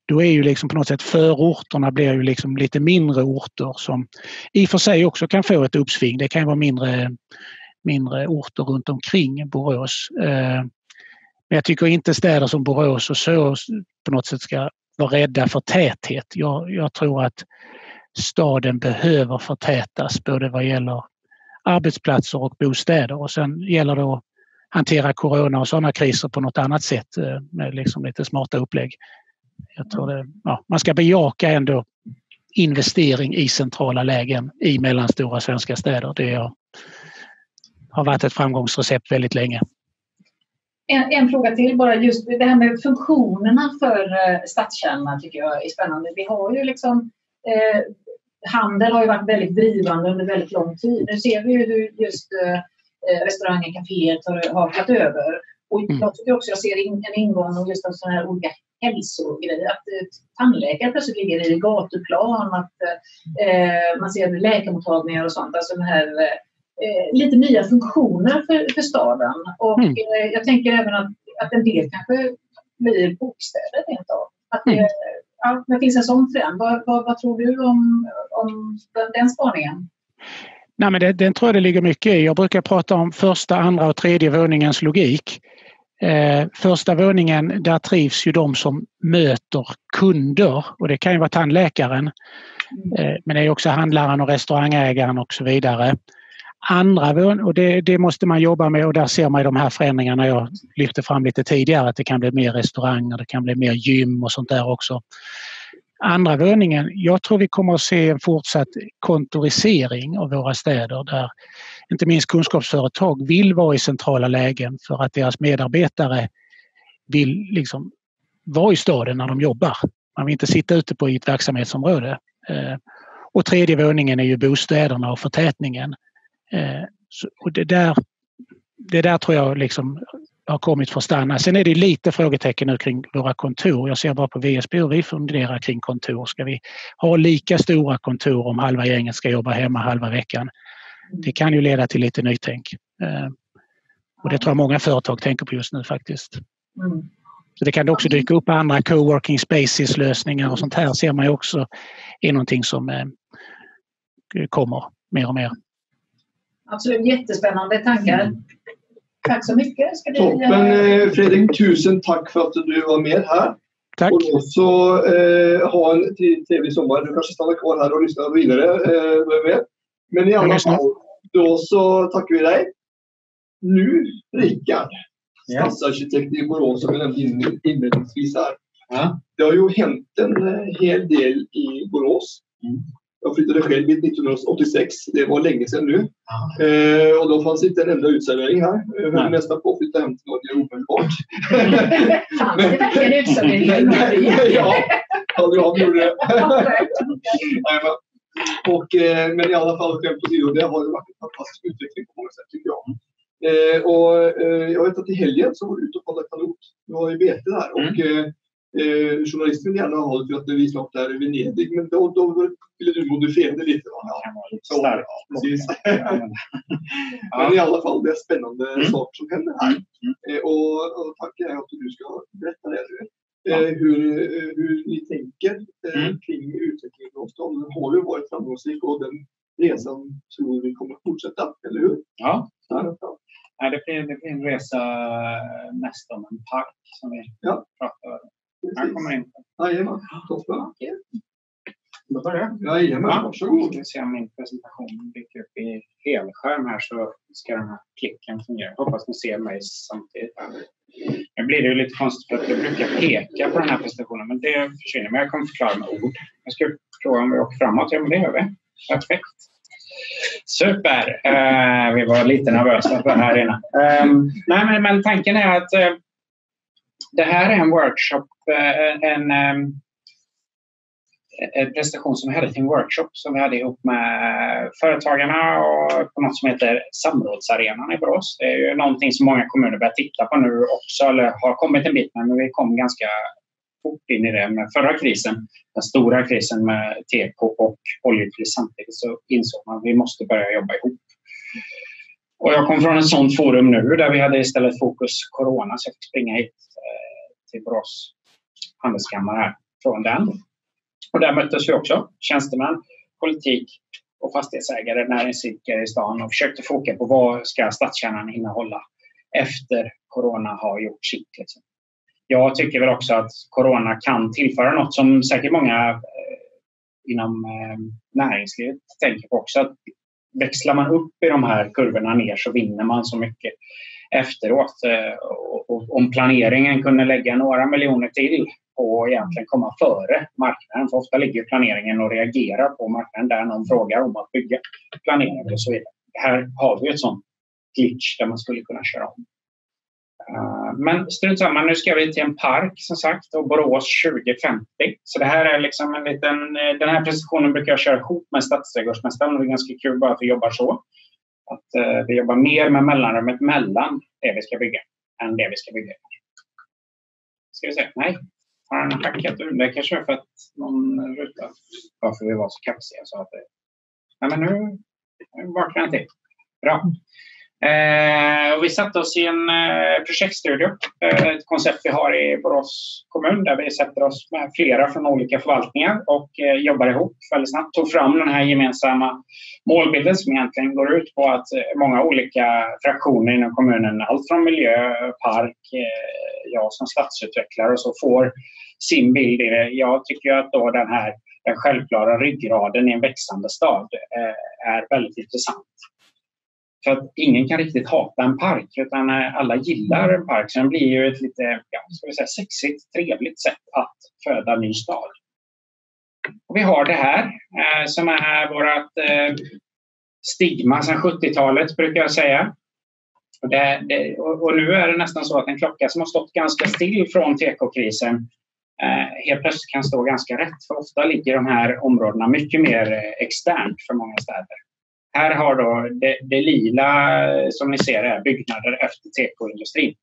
då är ju liksom på något sätt förorterna blir ju liksom lite mindre orter som i och för sig också kan få ett uppsving. Det kan vara mindre, mindre orter runt omkring Borås. Eh, men jag tycker inte städer som Borås och så på något sätt ska var rädda för täthet. Jag, jag tror att staden behöver förtätas både vad gäller arbetsplatser och bostäder och sen gäller det att hantera corona och sådana kriser på något annat sätt eh, med liksom lite smarta upplägg. Jag tror det, ja, man ska bejaka ändå investering i centrala lägen i mellanstora svenska städer. Det har varit ett framgångsrecept väldigt länge. En, en, fråga till bara, just det här med funktionerna för eh, stadskärnorna tycker jag är spännande. Vi har ju liksom eh, Handel har ju varit väldigt drivande under väldigt lång tid. Nu ser vi ju hur just eh, eh restauranger, kaféer har tagit över. Och mm. jag tycker också jag ser in, en ingång och just av sådana här olika hälsogrejer. Att eh, tandläkare plötsligt ligger i gatuplan, att eh, man ser läkarmottagningar och sånt. Alltså den här eh, eh, lite nya funktioner för, för staden. Och mm. eh, jag tänker även att, att en del kanske blir bostäder rent av. Att det, mm. ja, det finns en sån trend. Vad, vad, vad tror du om, om den, den spaningen? Nej, men det, den tror jag det ligger mycket i. Jag brukar prata om första, andra och tredje våningens logik. Eh, första våningen, där trivs ju de som möter kunder och det kan ju vara tandläkaren. Mm. Eh, men det är också handlaren och restaurangägaren och så vidare andra och det, det, måste man jobba med och där ser man de här förändringarna jag lyfte fram lite tidigare att det kan bli mer restauranger, det kan bli mer gym och sånt där också. Andra våningen, jag tror vi kommer att se en fortsatt kontorisering av våra städer där inte minst kunskapsföretag vill vara i centrala lägen för att deras medarbetare vill liksom vara i staden när de jobbar. Man vill inte sitta ute på ett verksamhetsområde. Eh, och tredje våningen är ju bostäderna och förtätningen. Eh, och det, där, det där tror jag liksom har kommit för att stanna. Sen är det lite frågetecken nu kring våra kontor. Jag ser bara på VSB hur vi funderar kring kontor. Ska vi ha lika stora kontor om halva gänget ska jobba hemma halva veckan? Det kan ju leda till lite nytänk. Eh, och det tror jag många företag tänker på just nu faktiskt. Mm. Så det kan också dyka upp andra co-working spaces lösningar och sånt här ser man ju också är någonting som eh, kommer mer och mer. Absolut, jättespännande tankar. Mm. Tack så mycket. Ska Toppen eh, Fredrik, tusen tack för att du var med här. Tack. Och också eh, ha en trevlig sommar. Du kanske stannar kvar här och lyssnar vidare. Eh, Men i alla fall, då så tackar vi dig. Nu, Rickard, ja. stadsarkitekt i Borås som jag nämnde inledningsvis här. Ja. Det har ju hänt en eh, hel del i Borås. Mm. Jag flyttade själv 1986. Det var länge sedan nu. Eh, och då fanns inte en enda utservering här. Jag höll nästan på att flytta hem till Norge omedelbart. Fanns det verkligen utservering? ja, ja, vi gjorde det. och, eh, men i alla fall, skämt åsido, det har varit en fantastisk utveckling på många sätt tycker jag. Eh, och, eh, jag vet att i helgen så var du ute och paddlade kanot. Du har ju bete där och eh, eh, journalisten vill gärna ha det för att vi snart är i Venedig men då, då ville du modifiera det lite. Va? lite Så, stark. ja, precis. Ja, men- i alla fall, det är spännande Mm. saker som händer här. Mm. Eh, och, och tanken är att du ska berätta det nu. Eh, hur, eh, hur ni tänker eh, Mm. kring utvecklingen av staden. Den har ju varit framgångsrik och den resan tror vi kommer att fortsätta, eller hur? Ja, Ja. ja. Det blir, det blir en resa om en park som vi Ja. pratar om. Här kommer in. Jajamän, toppen. Då börjar jag. Jajamän, Ja. varsågod. Vi ser om min presentation dyker upp i helskärm här så ska den här klicken fungera. Hoppas ni ser mig samtidigt. Nu blir det ju lite konstigt för att jag brukar peka på den här presentationen men det försvinner. Men jag kommer förklara med ord. Jag ska fråga om vi åker framåt. Ja, men det gör vi. Perfekt. Super! Eh, vi var lite nervösa för det här innan. Eh, nej, men, men tanken är att eh, det här är en workshop, Eh, en, eh, en presentation som vi hade till en workshop som vi hade ihop med Företagarna och på något som heter Samrådsarenan i Borås. Det är ju någonting som många kommuner börjar titta på nu också, eller har kommit en bit med, men vi kom ganska fort in i det med förra krisen. Den stora krisen med teko och oljekris samtidigt så insåg man att vi måste börja jobba ihop. Och jag kom från ett sådant forum nu där vi hade istället fokus corona så jag fick springa hit eh, till Borås handelskammare från den. Och där möttes vi också, tjänstemän, politik och fastighetsägare, näringsidkare i stan och försökte foka på vad ska stadskärnan innehålla efter corona har gjort sitt. Liksom. Jag tycker väl också att corona kan tillföra något som säkert många eh, inom eh, näringslivet tänker på också. Att växlar man upp i de här kurvorna ner så vinner man så mycket efteråt. Eh, och, om planeringen kunde lägga några miljoner till på att egentligen komma före marknaden. För ofta ligger planeringen och reagerar på marknaden där någon frågar om att bygga planeringen och så vidare. Här har vi ett sånt glitch där man skulle kunna köra om. Eh, men strunt samma, nu ska vi till en park som sagt och Borås 2050. Så det här är liksom en liten, eh, den här presentationen brukar jag köra ihop med stadsträdgårdsmästaren och det är ganska kul bara att vi jobbar så. Att eh, vi jobbar mer med mellanrummet mellan det vi ska bygga än det vi ska bygga. Ska vi se, nej, har den hackat ur? Det kanske är för att någon ruta, varför vi var så kaxiga sa att det, nej men nu, nu vaknar den till. Bra. Eh, vi satte oss i en eh, projektstudio, eh, ett koncept vi har i Borås kommun där vi sätter oss med flera från olika förvaltningar och eh, jobbar ihop väldigt snabbt. Tog fram den här gemensamma målbilden som egentligen går ut på att eh, många olika fraktioner inom kommunen, allt från miljö, park, eh, jag som stadsutvecklare och så får sin bild i det. Jag tycker att då den här den självklara ryggraden i en växande stad eh, är väldigt intressant. För att ingen kan riktigt hata en park utan eh, alla gillar en park. Så den blir ju ett lite ja, ska vi säga, sexigt, trevligt sätt att föda ny stad. Och vi har det här eh, som är vårt eh, stigma sedan 70-talet brukar jag säga. Och, det, det, och, och, nu är det nästan så att en klocka som har stått ganska still från tekokrisen eh, helt plötsligt kan stå ganska rätt. För ofta ligger de här områdena mycket mer eh, externt för många städer. Här har då det, det lila som ni ser här, byggnader efter tekoindustrin.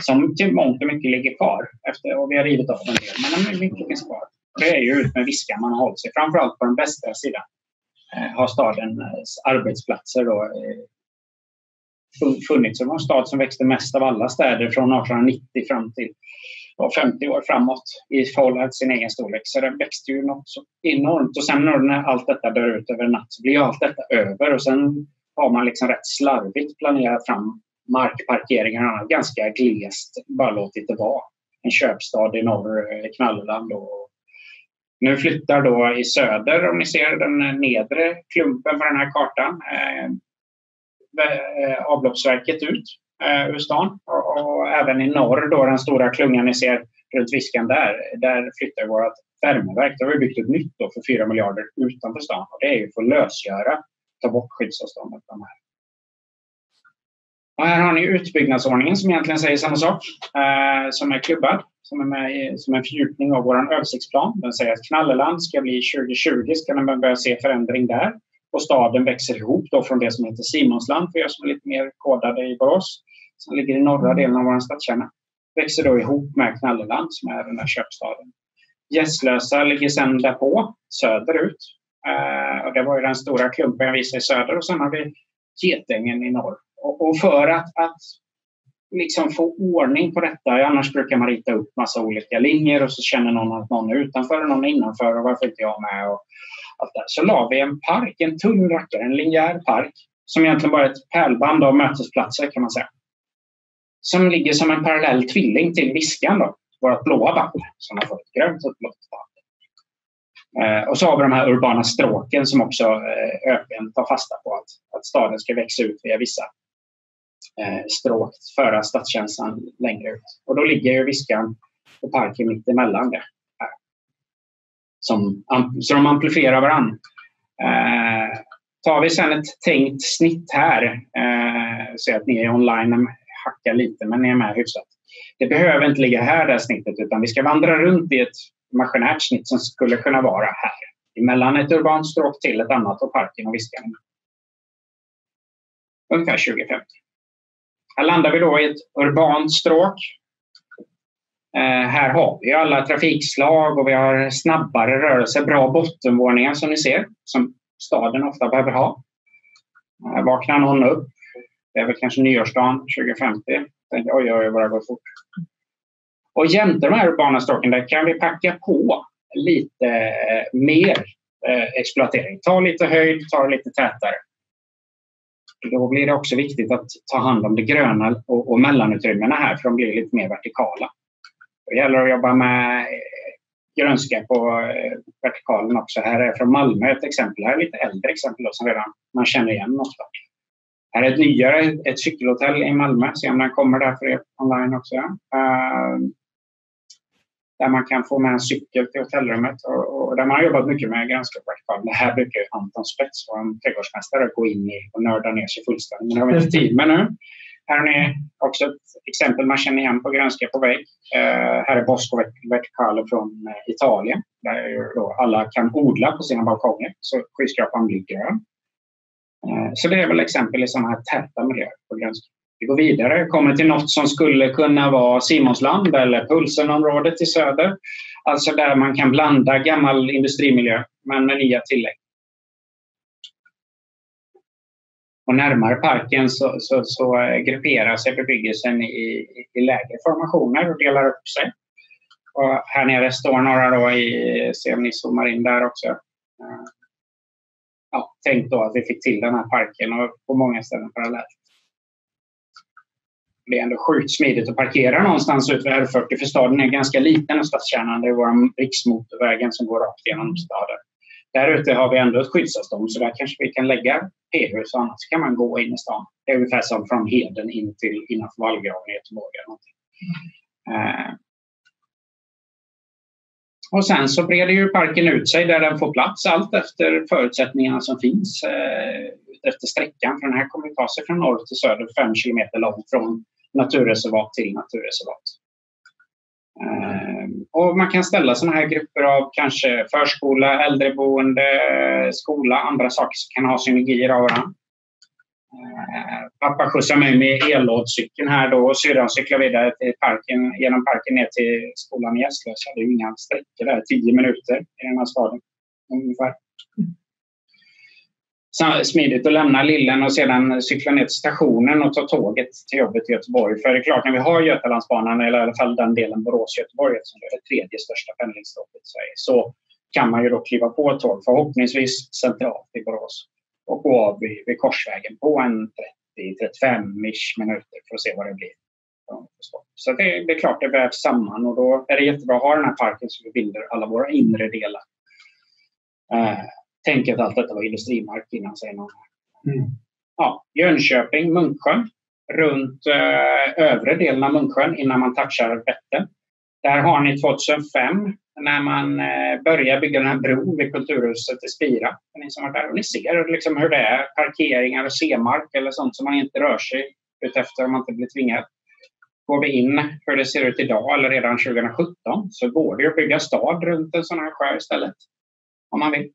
Som till mångt och mycket ligger kvar. Efter, och vi har rivit av en del, men mycket finns kvar. Det är ju ut med viskan man har hållit sig. Framförallt på den västra sidan eh, har stadens arbetsplatser då, eh, funnits. Det var en stad som växte mest av alla städer från 1890 fram till 50 år framåt i förhållande till sin egen storlek. Så den växte ju något så enormt. Och sen när allt detta dör ut över en natt så blir allt detta över. Och sen har man liksom rätt slarvigt planerat fram markparkeringar och annat. Ganska glest, bara låtit det vara. En köpstad i norr, eh, Knalleland. Och nu flyttar då i söder, om ni ser den eh, nedre klumpen på den här kartan, eh, eh avloppsverket ut eh, ur stan. Och, och, även i norr, då, den stora klungan ni ser runt Viskan där, där flyttar vårt värmeverk. Där har vi byggt ett nytt då för 4 miljarder utanför stan. Och det är ju för att lösgöra, ta bort skyddsavståndet. De här. Och här har ni utbyggnadsordningen som egentligen säger samma sak, eh, som är klubbad, som är med i, som en fördjupning av vår översiktsplan. Den säger att Knalleland ska bli 2020, ska man börja se förändring där. och staden växer ihop då från det som heter Simonsland, för er som är lite mer kodade i Borås, som ligger i norra delen av vår stadskärna, växer då ihop med Knalleland som är den där köpstaden. Gästlösa ligger sedan därpå, söderut. Eh, och det var ju den stora klumpen jag visade i söder och sen har vi Getängen i norr. Och, och för att, att liksom få ordning på detta. Annars brukar man rita upp massa olika linjer och så känner någon att någon är utanför och någon är innanför och varför inte jag med. Och allt där. Så la vi en park, en tunn rackare, en linjär park som egentligen bara är ett pärlband av mötesplatser kan man säga. Som ligger som en parallell tvilling till Viskan, då, vårt blåa vatten. som har fått grönt och blått vatten. Eh, och så har vi de här urbana stråken som också eh, ÖPN tar fasta på att, att staden ska växa ut via vissa eh, stråk föra stadskänslan längre ut. Och då ligger ju Viskan och parken mitt emellan det. Här. Som, så de amplifierar varandra. Eh, tar vi sedan ett tänkt snitt här, eh, så att ni är online, hackar lite men ni är med hyfsat. Det behöver inte ligga här det här snittet utan vi ska vandra runt i ett maskinärt snitt som skulle kunna vara här. Mellan ett urbant stråk till ett annat och parken och Viskan. Ungefär 2050. Här landar vi då i ett urbant stråk. Eh, här har vi alla trafikslag och vi har snabbare rörelse, bra bottenvåningar som ni ser, som staden ofta behöver ha. Här vaknar någon upp. Det är väl kanske nyårsdagen 2050. Tänkte, oj, oj, vad det går fort. Och jämte de här urbana stråken där kan vi packa på lite eh, mer eh, exploatering. Ta lite höjd, ta lite tätare då blir det också viktigt att ta hand om det gröna och, och mellanutrymmena här för de blir lite mer vertikala. Det gäller att jobba med eh, grönska på eh, vertikalen också. Här är från Malmö ett exempel. Här är lite äldre exempel som redan man känner igen ofta. Här är ett nyare ett cykelhotell i Malmö. Se om den kommer där för er online också. Uh, där man kan få med en cykel till hotellrummet och, och där man har jobbat mycket med grannskapsvertikal. Det här brukar ju Anton Spets, vår trädgårdsmästare, gå in i och nörda ner sig fullständigt. Men det har vi inte tid med nu. Här har ni också ett exempel man känner igen på grönska på vägg. Uh, här är Bosco Verticale från uh, Italien där då alla kan odla på sina balkonger så skyskrapan blir grön. Eh, så det är väl exempel i sådana här täta miljöer på grönska. Vi går vidare, kommer till något som skulle kunna vara Simonsland eller Pulsenområdet i söder. Alltså där man kan blanda gammal industrimiljö men med nya tillägg. Och närmare parken så, så, så eh, grupperar sig bebyggelsen i, i lägre formationer och delar upp sig. Och här nere står några då i, se om ni zoomar in där också. Eh, Ja, tänk då att vi fick till den här parken och på många ställen parallellt det är ändå sjukt smidigt att parkera någonstans ut vid R40 för staden är ganska liten och stadskärnan. Det är vår riksmotorvägen som går rakt genom staden. Där ute har vi ändå ett skyddsavstånd så där kanske vi kan lägga p-hus och annat så kan man gå in i stan. Det är ungefär som från Heden in till innanför Vallgraven i Göteborg. Eller någonting. Mm. Och sen så breder ju parken ut sig där den får plats allt efter förutsättningarna som finns eh, efter sträckan. För den här kommer ta sig från norr till söder fem kilometer långt från naturreservat till naturreservat. Eh, och man kan ställa sådana här grupper av kanske förskola, äldreboende, skola, andra saker som kan ha synergier av varandra. Pappa skjutsar mig med ellådcykeln här då och syrran cyklar vidare till parken, genom parken ner till skolan i Gästlösa. Det är inga sträckor där, tio minuter i den här staden ungefär smidigt att lämna Lillen och sedan cykla ner till stationen och ta tåget till jobbet i Göteborg. För det är klart, när vi har Götalandsbanan, eller i alla fall den delen Borås-Göteborg, som är det tredje största pendlingsstoppet i Sverige, så kan man ju då kliva på ett tåg, förhoppningsvis centralt i Borås, och gå av vid, vid Korsvägen på en 30-35 minuter för att se vad det blir. Så det, det är klart, det vävs samman och då är det jättebra att ha den här parken så vi binder alla våra inre delar. Uh, Tänk att allt detta var industrimark innan, säger någon. Mm. Ja, Jönköping, Munksjön. Runt eh, övre delen av Munksjön innan man touchar Vättern. Där har ni 2005 när man eh, börjar bygga den här bron vid Kulturhuset i Spira. Ni, som där. Och ni ser liksom hur det är. Parkeringar och C-mark eller sånt som man inte rör sig utefter om man inte blir tvingad. Går vi in hur det ser ut idag eller redan 2017 så går det att bygga stad runt en sån här sjö istället. Om man vill.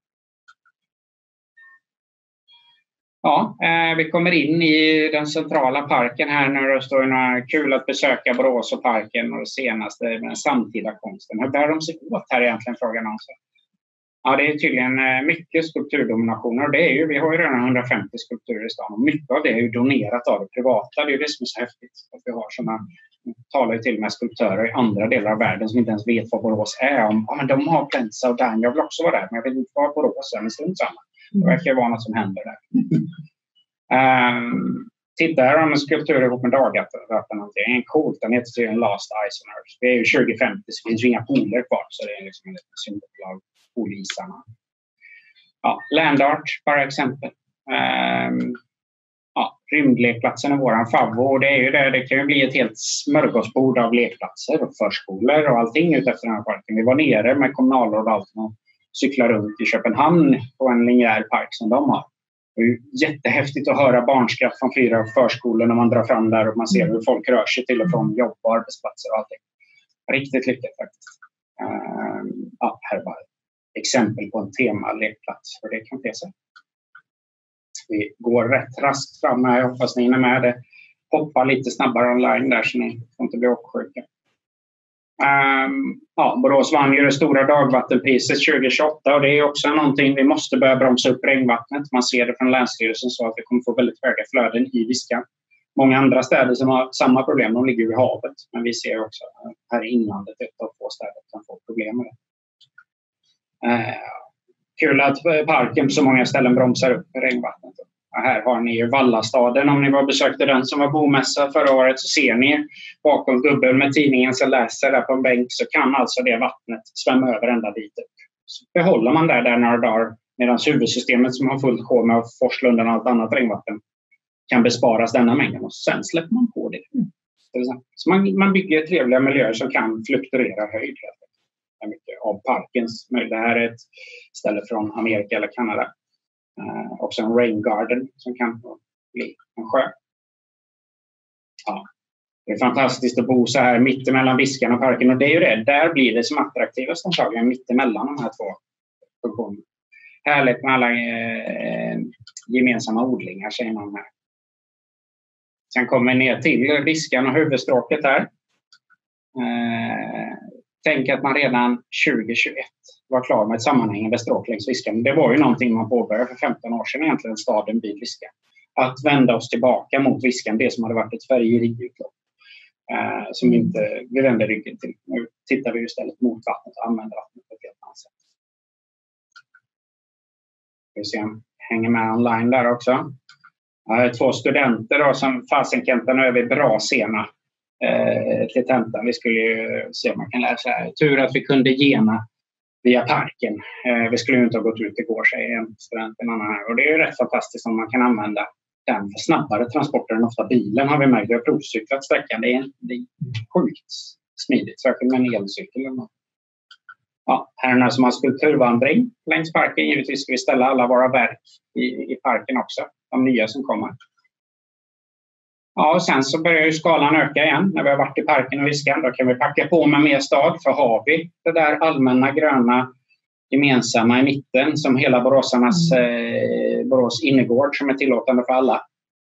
Ja, eh, vi kommer in i den centrala parken här nu. Det står några kul att besöka Borås och parken och det senaste med den samtida konsten. Hur bär de sig åt här egentligen, frågar någon sig. Ja, det är tydligen eh, mycket skulpturdominationer. Det är ju, vi har ju redan 150 skulpturer i stan och mycket av det är ju donerat av det privata. Det är det som är så häftigt. Att vi har såna, talar ju till och med skulptörer i andra delar av världen som inte ens vet vad Borås är. Om, ja, men de har Plensa och Dan, jag vill också vara där, men jag vet inte var Borås är, men strunt samma. Det verkar vara något som händer där. Um, titta, här har de en skulptur ihop med dagvattenhanteringen. Coolt, den heter tydligen Last Ice on Earth. Det är ju 2050 så det finns ju inga pooler kvar så det är liksom en symbol av polisarna. Ja, Land Art, bara exempel. Um, ja, rymdlekplatsen är våran favvo. Det, är ju det, det kan ju bli ett helt smörgåsbord av lekplatser och förskolor och allting utefter den här parken. Vi var nere med kommunalråd och allt och cykla runt i Köpenhamn på en linjär park som de har. Det är jättehäftigt att höra barnskratt från fyra förskolor när man drar fram där och man ser hur folk rör sig till och från jobb och arbetsplatser och allting. Riktigt lyckat faktiskt. Uh, ja, här var ett exempel på en temalekplats för det kan te sig. Vi går rätt raskt fram här. Jag hoppas ni hinner med det. Hoppa lite snabbare online där så ni får inte bli åksjuka. Um, ja, Borås vann ju det stora dagvattenpriset 2028 och det är också någonting vi måste börja bromsa upp regnvattnet. Man ser det från Länsstyrelsen så att vi kommer få väldigt höga flöden i Viskan. Många andra städer som har samma problem, de ligger vid havet. Men vi ser också här i inlandet ett av få städer som får problem med det. Uh, kul att parken på så många ställen bromsar upp regnvattnet. Här har ni ju Vallastaden. Om ni var besökte den som var bomässa förra året så ser ni bakom gubben med tidningen som läser där på en bänk så kan alltså det vattnet svämma över ända dit upp. Så behåller man det där några dagar medan huvudsystemet som har fullt sjå med att forsla undan allt annat regnvatten kan besparas denna mängden och sen släpper man på det. Så man, man bygger trevliga miljöer som kan fluktuera höjd. Mycket av parkens Det här är ett ställe från Amerika eller Kanada Eh, också en rain garden som kan bli en sjö. Ja. Det är fantastiskt att bo så här mittemellan Viskan och parken och det är ju det. Där blir det som attraktivast antagligen, mittemellan de här två funktionerna. Härligt med alla eh, gemensamma odlingar säger man här. Sen kommer vi ner till Viskan och huvudstråket där. Eh, tänk att man redan 2021 var klar med ett sammanhängande stråk längs Viskan. Det var ju någonting man påbörjade för 15 år sedan egentligen, staden vid Viskan. Att vända oss tillbaka mot Viskan, det som hade varit ett färjeriutlopp. Eh, som inte vi vänder ryggen till. Nu tittar vi istället mot vattnet och använder vattnet på ett helt annat sätt. Vi se om hänger med online där också. Har två studenter då, som fasen Kenta, är vi bra sena eh, till tentan. Vi skulle ju se om man kan läsa. Tur att vi kunde gena via parken. Eh, vi skulle ju inte ha gått ut igår, säger en student. En annan här. Och det är ju rätt fantastiskt om man kan använda den för snabbare transporter än ofta bilen har vi märkt. Vi har provcyklat sträckan. Det är, det är sjukt smidigt, särskilt med en elcykel. Ja, här är några som har skulpturvandring längs parken. Givetvis ska vi ställa alla våra verk i, i parken också, de nya som kommer. Ja, och sen så börjar ju skalan öka igen när vi har varit i parken och Viskan. Då kan vi packa på med mer stad, för har vi det där allmänna gröna gemensamma i mitten som hela boråsarnas eh, Borås innergård som är tillåtande för alla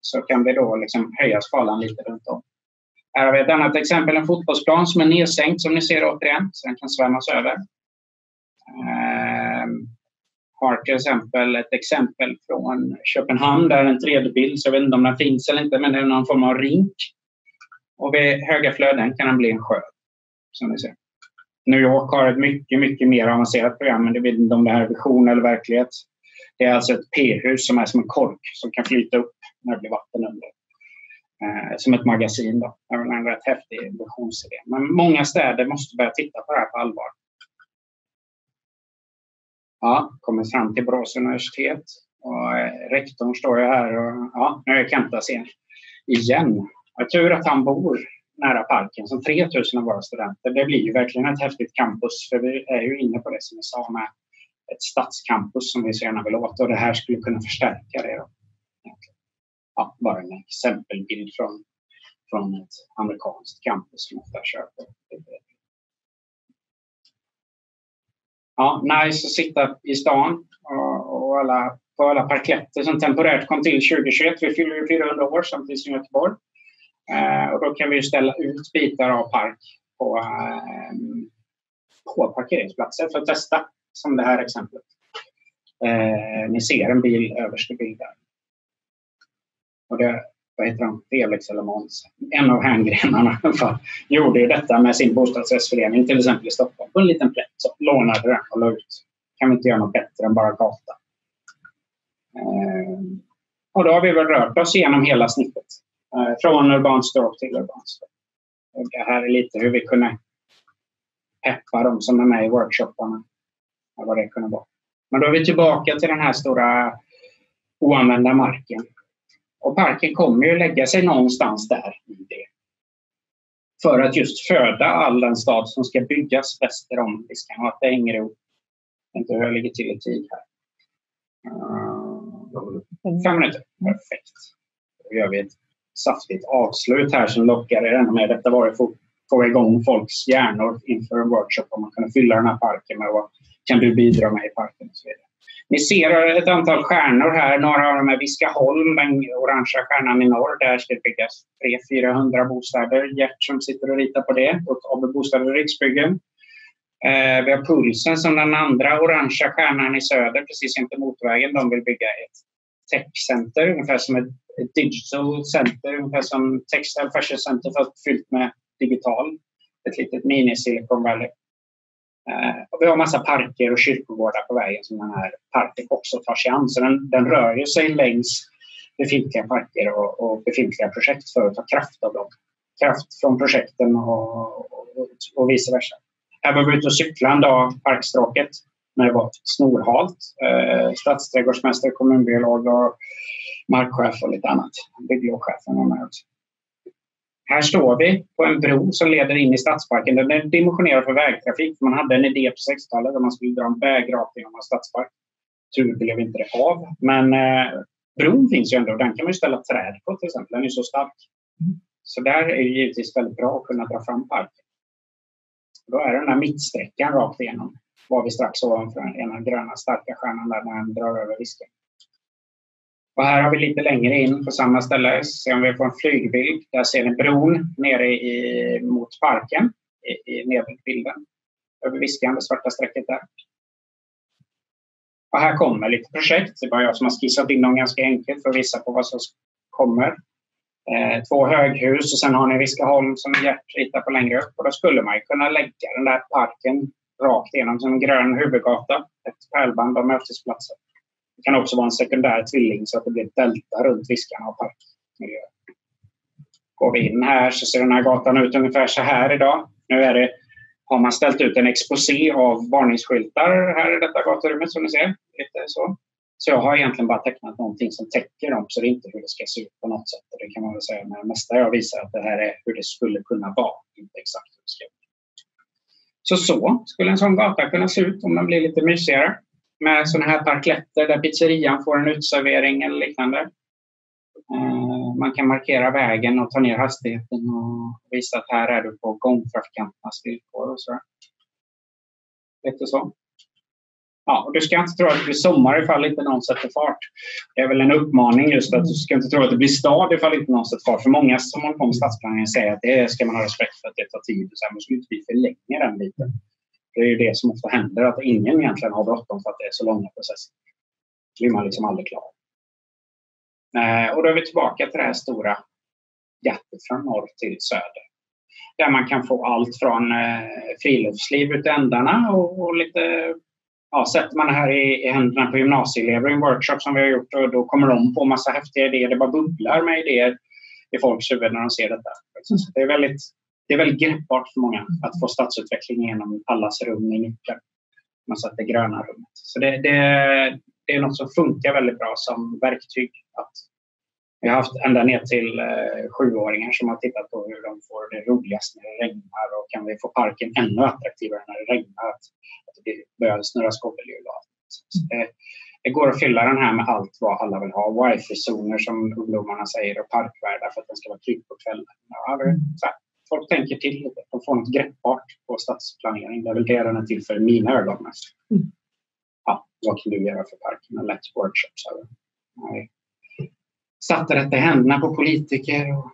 så kan vi då liksom höja skalan lite runt om. Här har vi ett annat exempel, en fotbollsplan som är nedsänkt som ni ser återigen, så den kan svämmas över. Eh, har till exempel ett exempel från Köpenhamn där en 3D-bild, så jag vet inte om den finns eller inte, men det är någon form av rink. Och vid höga flöden kan den bli en sjö, som ni ser. New York har ett mycket, mycket mer avancerat program, men det vet inte om det här är vision eller verklighet. Det är alltså ett p-hus som är som en kork som kan flyta upp när det blir vatten under. Eh, som ett magasin. Då. Det är en rätt häftig visionsidé. Men många städer måste börja titta på det här på allvar ja, kommit fram till Borås universitet. Och eh, rektorn står ju här och ja, nu är Kenta sen igen. Jag tur att han bor nära parken som 3000 av våra studenter. Det blir ju verkligen ett häftigt campus för vi är ju inne på det som vi sa med ett stadscampus som vi så gärna vill åt och det här skulle kunna förstärka det. Då. Ja, bara en exempelbild från, från ett amerikanskt campus som ofta köper ja, nice att sitta i stan och, och alla, på alla parketter som temporärt kom till 2021. Vi fyller ju 400 år samtidigt som Göteborg. Eh, och då kan vi ställa ut bitar av park på, eh, på parkeringsplatser för att testa, som det här exemplet. Eh, ni ser en bil överst i bilden. Och det, vad heter han, Felix eller Måns, en av hängrenarna gjorde ju detta med sin bostadsrättsförening, till exempel i Stockholm, på en liten plätt. Så lånade den och la ut. Kan vi inte göra något bättre än bara gata? Eh, och då har vi väl rört oss igenom hela snittet. Eh, från urban stråk till urban stråk. Och det här är lite hur vi kunde peppa de som är med i workshopparna. Vad det kunde vara. Men då är vi tillbaka till den här stora oanvända marken. Och parken kommer ju lägga sig någonstans där i det. För att just föda all den stad som ska byggas väster om Viskan och att det hänger ihop. Inte hur jag ligger till i tid här. Uh, fem minuter. Perfekt. Då gör vi ett saftigt avslut här som lockar er ännu mer. Detta var ju för att få igång folks hjärnor inför en workshop om man kunde fylla den här parken med vad kan du bidra med i parken och så vidare. Ni ser ett antal stjärnor här. Några av dem är Viskaholm, den orangea stjärnan i norr. Där ska det byggas 300-400 bostäder. Gert som sitter och ritar på det åt AB Bostäder och Riksbyggen. Eh, vi har Pulsen som den andra orangea stjärnan i söder, precis inte motorvägen. De vill bygga ett techcenter, ungefär som ett, ett digital center, ungefär som Textile Fashion Center fast fyllt med digital. Ett litet mini-Silicon Valley. Eh, och vi har massa parker och kyrkogårdar på vägen som den här parken också tar sig an. Så den, den rör sig längs befintliga parker och, och, befintliga projekt för att ta kraft av dem. Kraft från projekten och, och, och vice versa. Här var vi ute och cyklade en dag, parkstråket, när det var snorhalt. Eh, stadsträdgårdsmästare, kommunbiolog och markchef och lite annat. Bygglovschefen var med också. Här står vi på en bro som leder in i stadsparken. Den är dimensionerad för vägtrafik. Man hade en idé på 60-talet där man skulle dra en väg rakt genom en stadspark. Tur blev inte det av. Men eh, bron finns ju ändå och den kan man ju ställa träd på till exempel. Den är så stark. Så där är det givetvis väldigt bra att kunna dra fram parken. Då är den här mittsträckan rakt igenom. Var vi strax ovanför den ena gröna starka stjärnan där när den drar över risken. Och här har vi lite längre in på samma ställe, se om vi får en flygbild. Där ser ni bron nere i, mot parken i, i nederbilden. Över Viskan, det svarta strecket där. Och här kommer lite projekt. Det är bara jag som har skissat in dem ganska enkelt för att visa på vad som kommer. Eh, två höghus och sen har ni Viskaholm som Gert ritar på längre upp. Och då skulle man kunna lägga den där parken rakt igenom som en grön huvudgata. Ett pärlband av mötesplatser. Det kan också vara en sekundär tvilling så att det blir ett delta runt Viskarna och parkmiljö. Går vi in här så ser den här gatan ut ungefär så här idag. Nu är det, har man ställt ut en exposé av varningsskyltar här i detta gaturummet som ni ser. Lite så. så jag har egentligen bara tecknat någonting som täcker dem så det är inte hur det ska se ut på något sätt. Och det kan man väl säga med det mesta jag visar att det här är hur det skulle kunna vara, inte exakt hur det ska Så så skulle en sån gata kunna se ut om den blir lite mysigare med sådana här parkletter där pizzerian får en utservering eller liknande. Eh, man kan markera vägen och ta ner hastigheten och visa att här är du på gångtrafikanternas villkor och så. Lite så. Ja, och du ska inte tro att det blir sommar ifall inte någon sätter fart. Det är väl en uppmaning just att du ska inte tro att det blir stad ifall inte någon sätter fart. För många som håller på med stadsplanering säger att det ska man ha respekt för att det tar tid. Och så här, man ska inte vi förlänga den biten. Det är ju det som ofta händer, att ingen egentligen har bråttom för att det är så långa processer. Då blir man liksom aldrig klar. Eh, och då är vi tillbaka till det här stora gapet från norr till söder. Där man kan få allt från eh, friluftsliv ut ändarna och, och lite ja, sätter man det här i, i händerna på gymnasieelever i en workshop som vi har gjort och då kommer de på massa häftiga idéer. Det bara bubblar med idéer i folks huvud när de ser detta. Så det är väldigt det är väldigt greppbart för många att få stadsutveckling genom allas rum i nyckeln. Man sätter gröna rummet. Så det, det, det, är något som funkar väldigt bra som verktyg. Att vi har haft ända ner till eh, sjuåringar som har tittat på hur de får det roligast när det regnar och kan vi få parken ännu attraktivare när det regnar. Att, att det börjar snurra skobbelhjul och allt. Det, det går att fylla den här med allt vad alla vill ha. Wifi-zoner som ungdomarna säger och parkvärdar för att den ska vara trygg på kvällen. Ja, folk tänker till. De får något greppbart på stadsplanering. Det är väl det den är till för i mina ögon mest. Mm. Ja, vad kan du göra för parken? Let's workshops. Eller? Nej. Satte detta i händerna på politiker och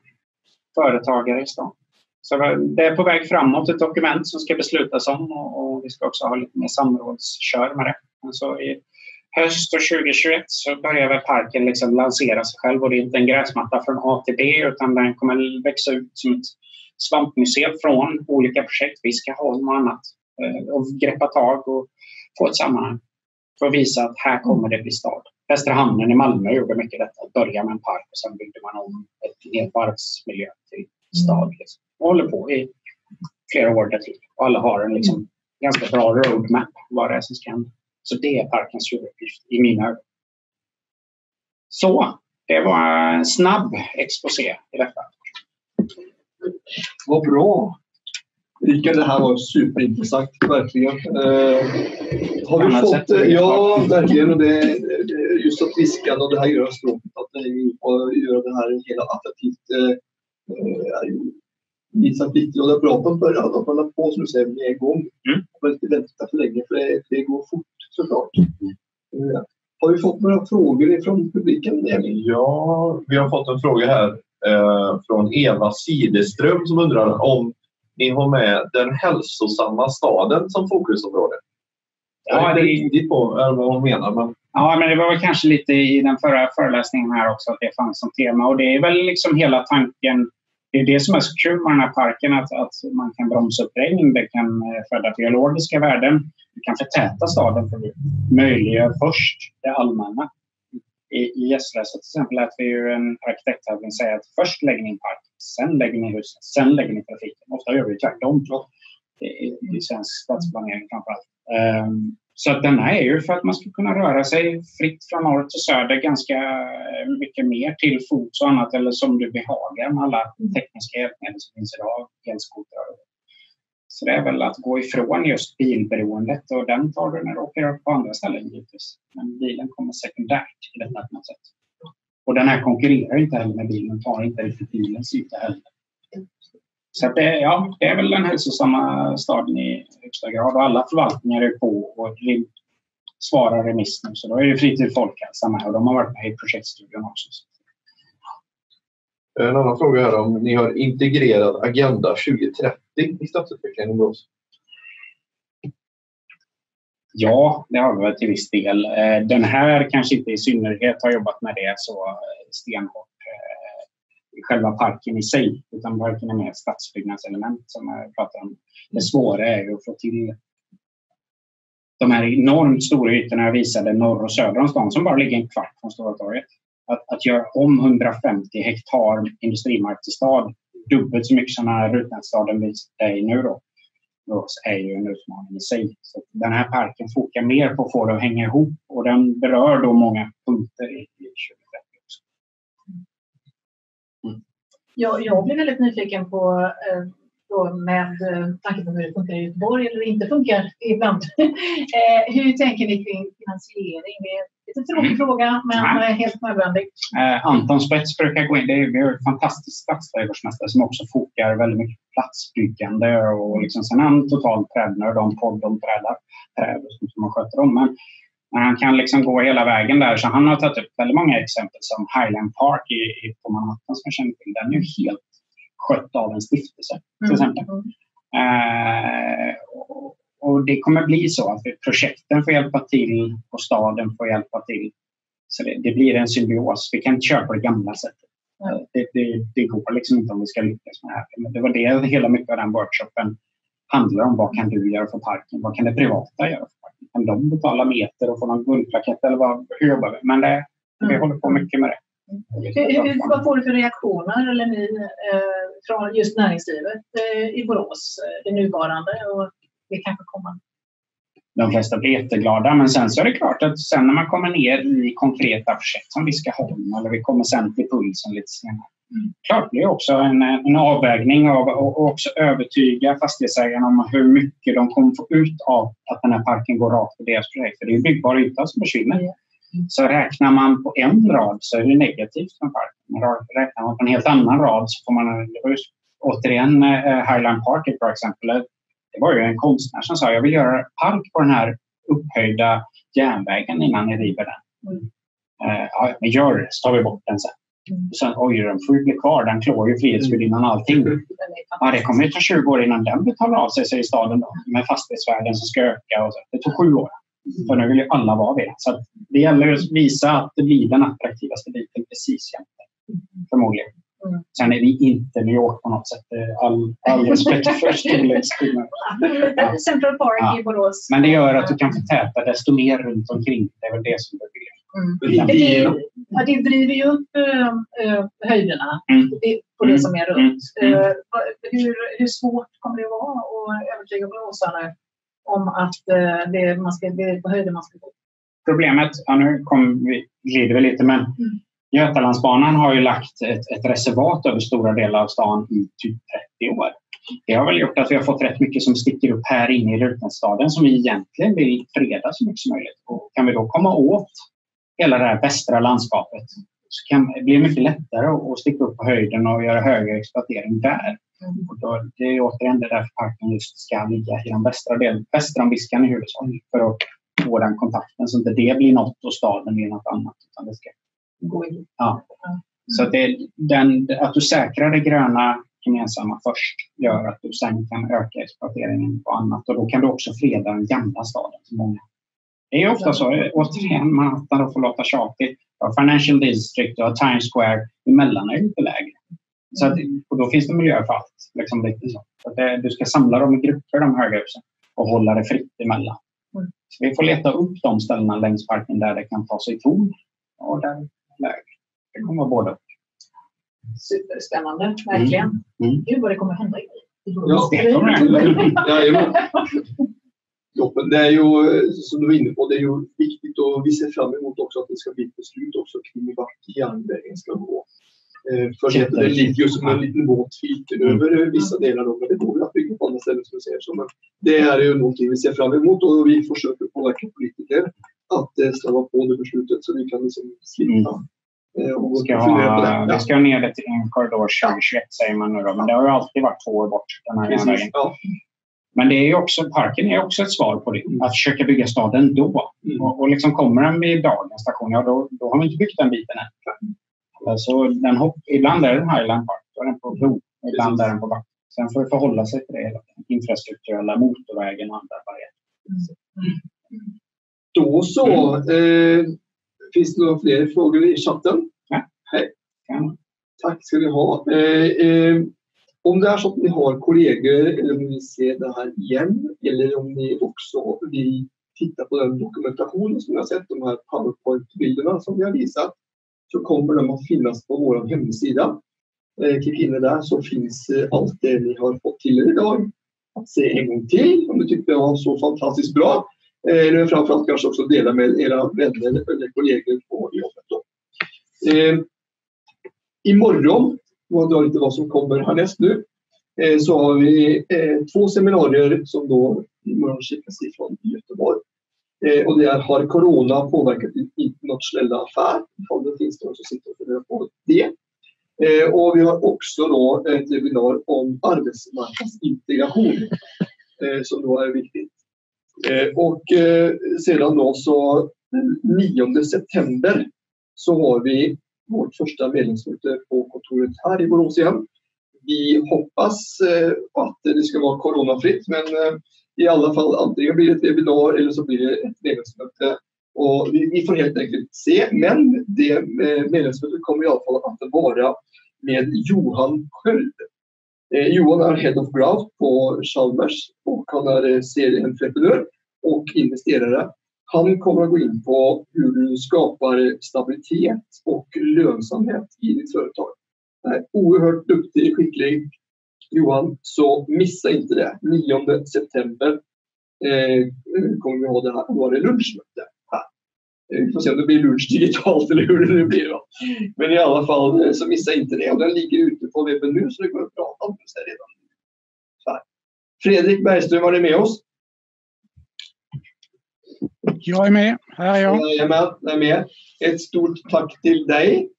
företagare i stan. Så det är på väg framåt, ett dokument som ska beslutas om och, och vi ska också ha lite mer samrådskör med det. Så i höst och 2021 så börjar väl parken liksom lansera sig själv och det är inte en gräsmatta från A till B utan den kommer växa ut som ett svampmuseum från olika projekt. Vi ska ha och annat eh, och greppa tag och få ett sammanhang för att visa att här kommer det bli stad. Västra hamnen i Malmö gjorde mycket detta. Börja med en park och sen byggde man om ett helt varvsmiljö till stad. Liksom. Och håller på i flera år därtill. Och alla har en liksom, ganska bra roadmap vad det är som ska hända. Så det är parkens huvuduppgift i mina ögon. Så, det var en snabb exposé i detta. Vad bra! Rickard, det här var superintressant, verkligen. Eh, har vi Annat fått, ja, verkligen. Och det, just att viskande och det här gör språket, att det göra det här hela attraktivt. Eh, eh, viktigt. Och det är bra att man börjar att man har på, som du säger, med en gång. Mm. Och inte vänta för länge, för det, det går fort såklart. Eh, har vi fått några frågor från publiken? Ja, vi har fått en fråga här eh, från Eva Sideström som undrar om ni har med den hälsosamma staden som fokusområde. Ja, jag är det- inte riktigt på eh, vad hon menar, men Ja, men det var väl kanske lite i den förra föreläsningen här också att det fanns som tema. Och det är väl liksom hela tanken. Det är det som är så kul med den här parken, att, att man kan bromsa uppregning, det kan eh, föda biologiska värden, det kan förtäta staden för vi möjliggör först det allmänna. I, i till exempel lät vi ju en arkitekttävling säga att först lägger ni in park, sen lägger ni husen, sen lägger ni trafiken. Ofta gör vi tvärtom i, i svensk stadsplanering framförallt. Um, så att den här är ju för att man ska kunna röra sig fritt från norr till söder ganska eh, mycket mer till fots och annat eller som du behagar med alla tekniska hjälpmedel som finns idag, elskotrar. Så det är väl att gå ifrån just bilberoendet och den tar du när du åker upp på andra ställen givetvis. Men bilen kommer sekundärt i detta på något sätt. Och den här konkurrerar inte heller med bilen, tar inte riktigt bilens yta heller. Så det, ja, det är väl den hälsosamma staden i högsta grad och alla förvaltningar är på och svarar remiss nu. Så då är det Fritid Folkhälsa med och de har varit med i projektstudien också. Eh, en annan fråga här om ni har integrerat Agenda 2030 i stadsutvecklingen i Borås. Ja, det har vi väl till viss del. Eh, den här kanske inte i synnerhet har jobbat med det så eh, stenhårt i själva parken i sig, utan parken är mer ett stadsbyggnadselement som jag pratar om. Det svåra är ju att få till de här enormt stora ytorna jag visade norr och söder om stan som bara ligger en kvart från Stora torget. Att, att göra om 150 hektar industrimark till stad, dubbelt så mycket som den här Rutnätsstaden vi är i nu då, är ju en utmaning i sig. Så den här parken fokar mer på att få det att hänga ihop och den berör då många punkter i, i 2030 också. Mm. Jag, jag blir väldigt nyfiken på eh, då med eh, tanke på hur det funkar i Göteborg eller inte funkar ibland. Eh, hur tänker ni kring finansiering? Lite tråkig fråga men eh, helt nödvändig. Eh, Anton Spets brukar gå in. Det är, vi har en fantastisk stadsträdgårdsmästare som också fokar väldigt mycket på platsbyggande och liksom, sen är han totalt trädnörd om podd om trädar, träd och som man sköter om. Men, men han kan liksom gå hela vägen där så han har tagit upp väldigt många exempel som Highland Park i, i, på Manhattan som jag känner till. Den är ju helt skött av en stiftelse till exempel. Mm. Eh, och, och det kommer bli så att projekten får hjälpa till och staden får hjälpa till. Så det, det blir en symbios. Vi kan inte köra på det gamla sättet. Det, det, det går liksom inte om vi ska lyckas med det här. Men det var det hela mycket av den workshopen handlar om. Vad kan du göra för parken? Vad kan det privata göra för parken? Kan de betala meter och få någon guldplakett? Eller vad, hur jobbar vi? Men det, vi Mm. håller på mycket med det. Hur, hur, vad får du för reaktioner eller ni, eh, från just näringslivet eh, i Borås, eh, det nuvarande och det kanske kommande? de flesta blir jätteglada. Men sen så är det klart att sen när man kommer ner i konkreta projekt som Viskaholm eller vi kommer sen till Pulsen lite senare. Klart det är också en, en avvägning av och också övertyga fastighetsägarna om hur mycket de kommer få ut av att den här parken går rakt på deras projekt. För det är byggbar yta som försvinner. Ja. Så räknar man på en rad så är det negativt med parken. Men räknar man på en helt annan rad så får man, återigen, eh, Highland Park är ett bra exempel. Det var ju en konstnär som sa jag vill göra park på den här upphöjda järnvägen innan ni river den. Mm. Eh, ja, men gör det, så tar vi bort den sen. Mm. Sen, oj, den får ju bli kvar. Den klår ju Frihetsgudinnan allting. Den är Ja, det kommer ju ta 20 år innan den betalar av sig, säger staden då, med fastighetsvärden som ska öka. Och så. Det tog sju år. För nu vill ju alla vara vid. Så det gäller att visa att det blir den attraktivaste biten precis jämte. Förmodligen. Mm. Sen är vi inte New York på något sätt. Eh, All, all respekt för storleksskillnad. Ja. Central Park Ja. i Borås. Men det gör att du kan förtäta desto mer runt omkring. Det är väl det som är det. Mm. Det, ja, det driver ju upp äh, äh, höjderna Mm. på det Mm. som är runt. Mm. Eh, vad- hur, hur svårt kommer det att vara att övertyga boråsarna om att eh, det, man ska, det är på höjden man ska gå? Problemet, ja, nu kom vi, glider vi lite, men Götalandsbanan har ju lagt ett, ett reservat över stora delar av stan i typ 30 år. Det har väl gjort att vi har fått rätt mycket som sticker upp här inne i Rutnässtaden som vi egentligen vill freda så mycket som möjligt. Och kan vi då komma åt hela det här västra landskapet så kan det bli mycket lättare att sticka upp på höjden och göra högre exploatering där. Mm. Och då, det är återigen det därför parken just ska ligga i den västra delen, Viskan i huvudsak, för att få den kontakten så inte det blir något och staden blir något annat. Utan det ska gå in? Ja. Så att, det, den, att du säkrar det gröna gemensamma först gör att du sen kan öka exploateringen på annat och då kan du också freda den gamla staden. Många. Det är ofta så, återigen, Manhattan då får låta tjatigt. Du har Financial District och Times Square, emellan är lite lägre. Så att, och då finns det miljö för allt. Liksom lite så. Så att det, du ska samla dem i grupper, de höga husen, och hålla det fritt emellan. Mm. Så vi får leta upp de ställena längs parken där det kan ta sig ton och där lägre. Det kommer både och. Superspännande, verkligen. Mm. Gud vad det kommer hända i Ja, det kommer det. Jajamän. Toppen. Det är ju, som du var inne på, det är ju viktigt och vi ser fram emot också att det ska bli ett beslut också kring vart järnvägen ska gå. Eh, För det, ligger ju som en liten våt filt över eh, vissa delar, då, men det går ju att bygga på andra ställen som du säger. Så, men det är ju någonting vi ser fram emot och vi försöker påverka politiker att eh, snabba på det beslutet så vi kan liksom slippa eh, och Vi ska, på det. ha, vi ska ner det till en korridor 2021 säger man nu då, men det har ju alltid varit två år bort. Den här precis. Ja. Men det är ju också, parken är också ett svar på det. Att försöka bygga staden då. Mm. Och, och liksom kommer den vid dagens station, ja då, då har vi inte byggt den biten än. Alltså, den hopp, ibland är den Highland Park, då är den på bro. Ibland Precis. är den på back. Sen får vi förhålla sig till det hela tiden. Infrastrukturella motorvägen och andra varianter. Då så. Eh, finns det några fler frågor i chatten? Ja. Tack ska ni ha. Eh, eh, om det är så att ni har kollegor eller om ni vill se det här igen eller om ni också vill titta på den dokumentationen som ni har sett, de här powerpoint-bilderna som vi har visat, så kommer de att finnas på vår hemsida. Eh, klicka in där så finns eh, allt det ni har fått till er idag att se en gång till om ni tyckte det var så fantastiskt bra. Eh, eller framförallt kanske också dela med era vänner eller kollegor på jobbet. Då. Eh, imorgon, vad drar inte vad som kommer härnäst nu, eh, så har vi eh, två seminarier som då imorgon skickas ifrån Göteborg. Eh, och det är Har Corona påverkat din internationella affär? Om det finns någon som sitter och funderar på det. Eh, och vi har också då ett webbinar om arbetsmarknadsintegration eh, som då är viktigt. Eh, och eh, sedan då så den 9 september så har vi vårt första medlemsmöte på kontoret här i Borås igen. Vi hoppas eh, att det ska vara coronafritt men i alla fall antingen blir det ett webbinar eller så blir det ett medlemsmöte. Och vi, får helt enkelt se men det medlemsmötet kommer i alla fall att vara med Johan Sköld. Eh, Johan är Head of Growth på Chalmers och han är eh, serieentreprenör och investerare. Han kommer att gå in på hur du skapar stabilitet och lönsamhet i ditt företag. Han är oerhört duktig, skicklig Johan, så missa inte det. 9 september eh, kommer vi ha det här. lunchmötet är det lunchmöte här. Eh, vi får se om det blir lunch digitalt eller hur det nu blir. Då. Men i alla fall eh, så missa inte det. Och den ligger ute på webben nu så det går att prata om det redan. Så. Fredrik Bergström, var ni med oss? Jag är med. Här är jag. Jajamän, jag är med. Ett stort tack till dig.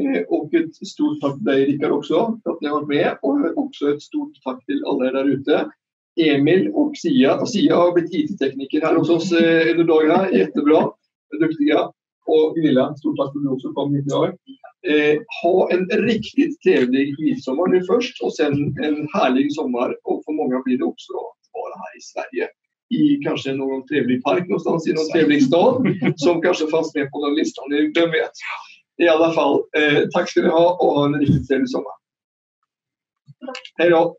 Eh, och ett stort tack till dig Rickard också för att ni har varit med och också ett stort tack till alla er där ute. Emil och Sia. Sia har blivit IT-tekniker här hos oss eh, under dagarna. Jättebra. Duktiga. Och Gunilla, stort tack för att du också kom hit idag. Eh, ha en riktigt trevlig midsommar nu först och sen en härlig sommar och för många blir det också att vara här i Sverige. I kanske någon trevlig park någonstans i någon trevlig stad som kanske fanns med på den listan. Vem vet? I alla fall, eh, tack ska ni ha och ha en riktigt trevlig sommar. Hej då!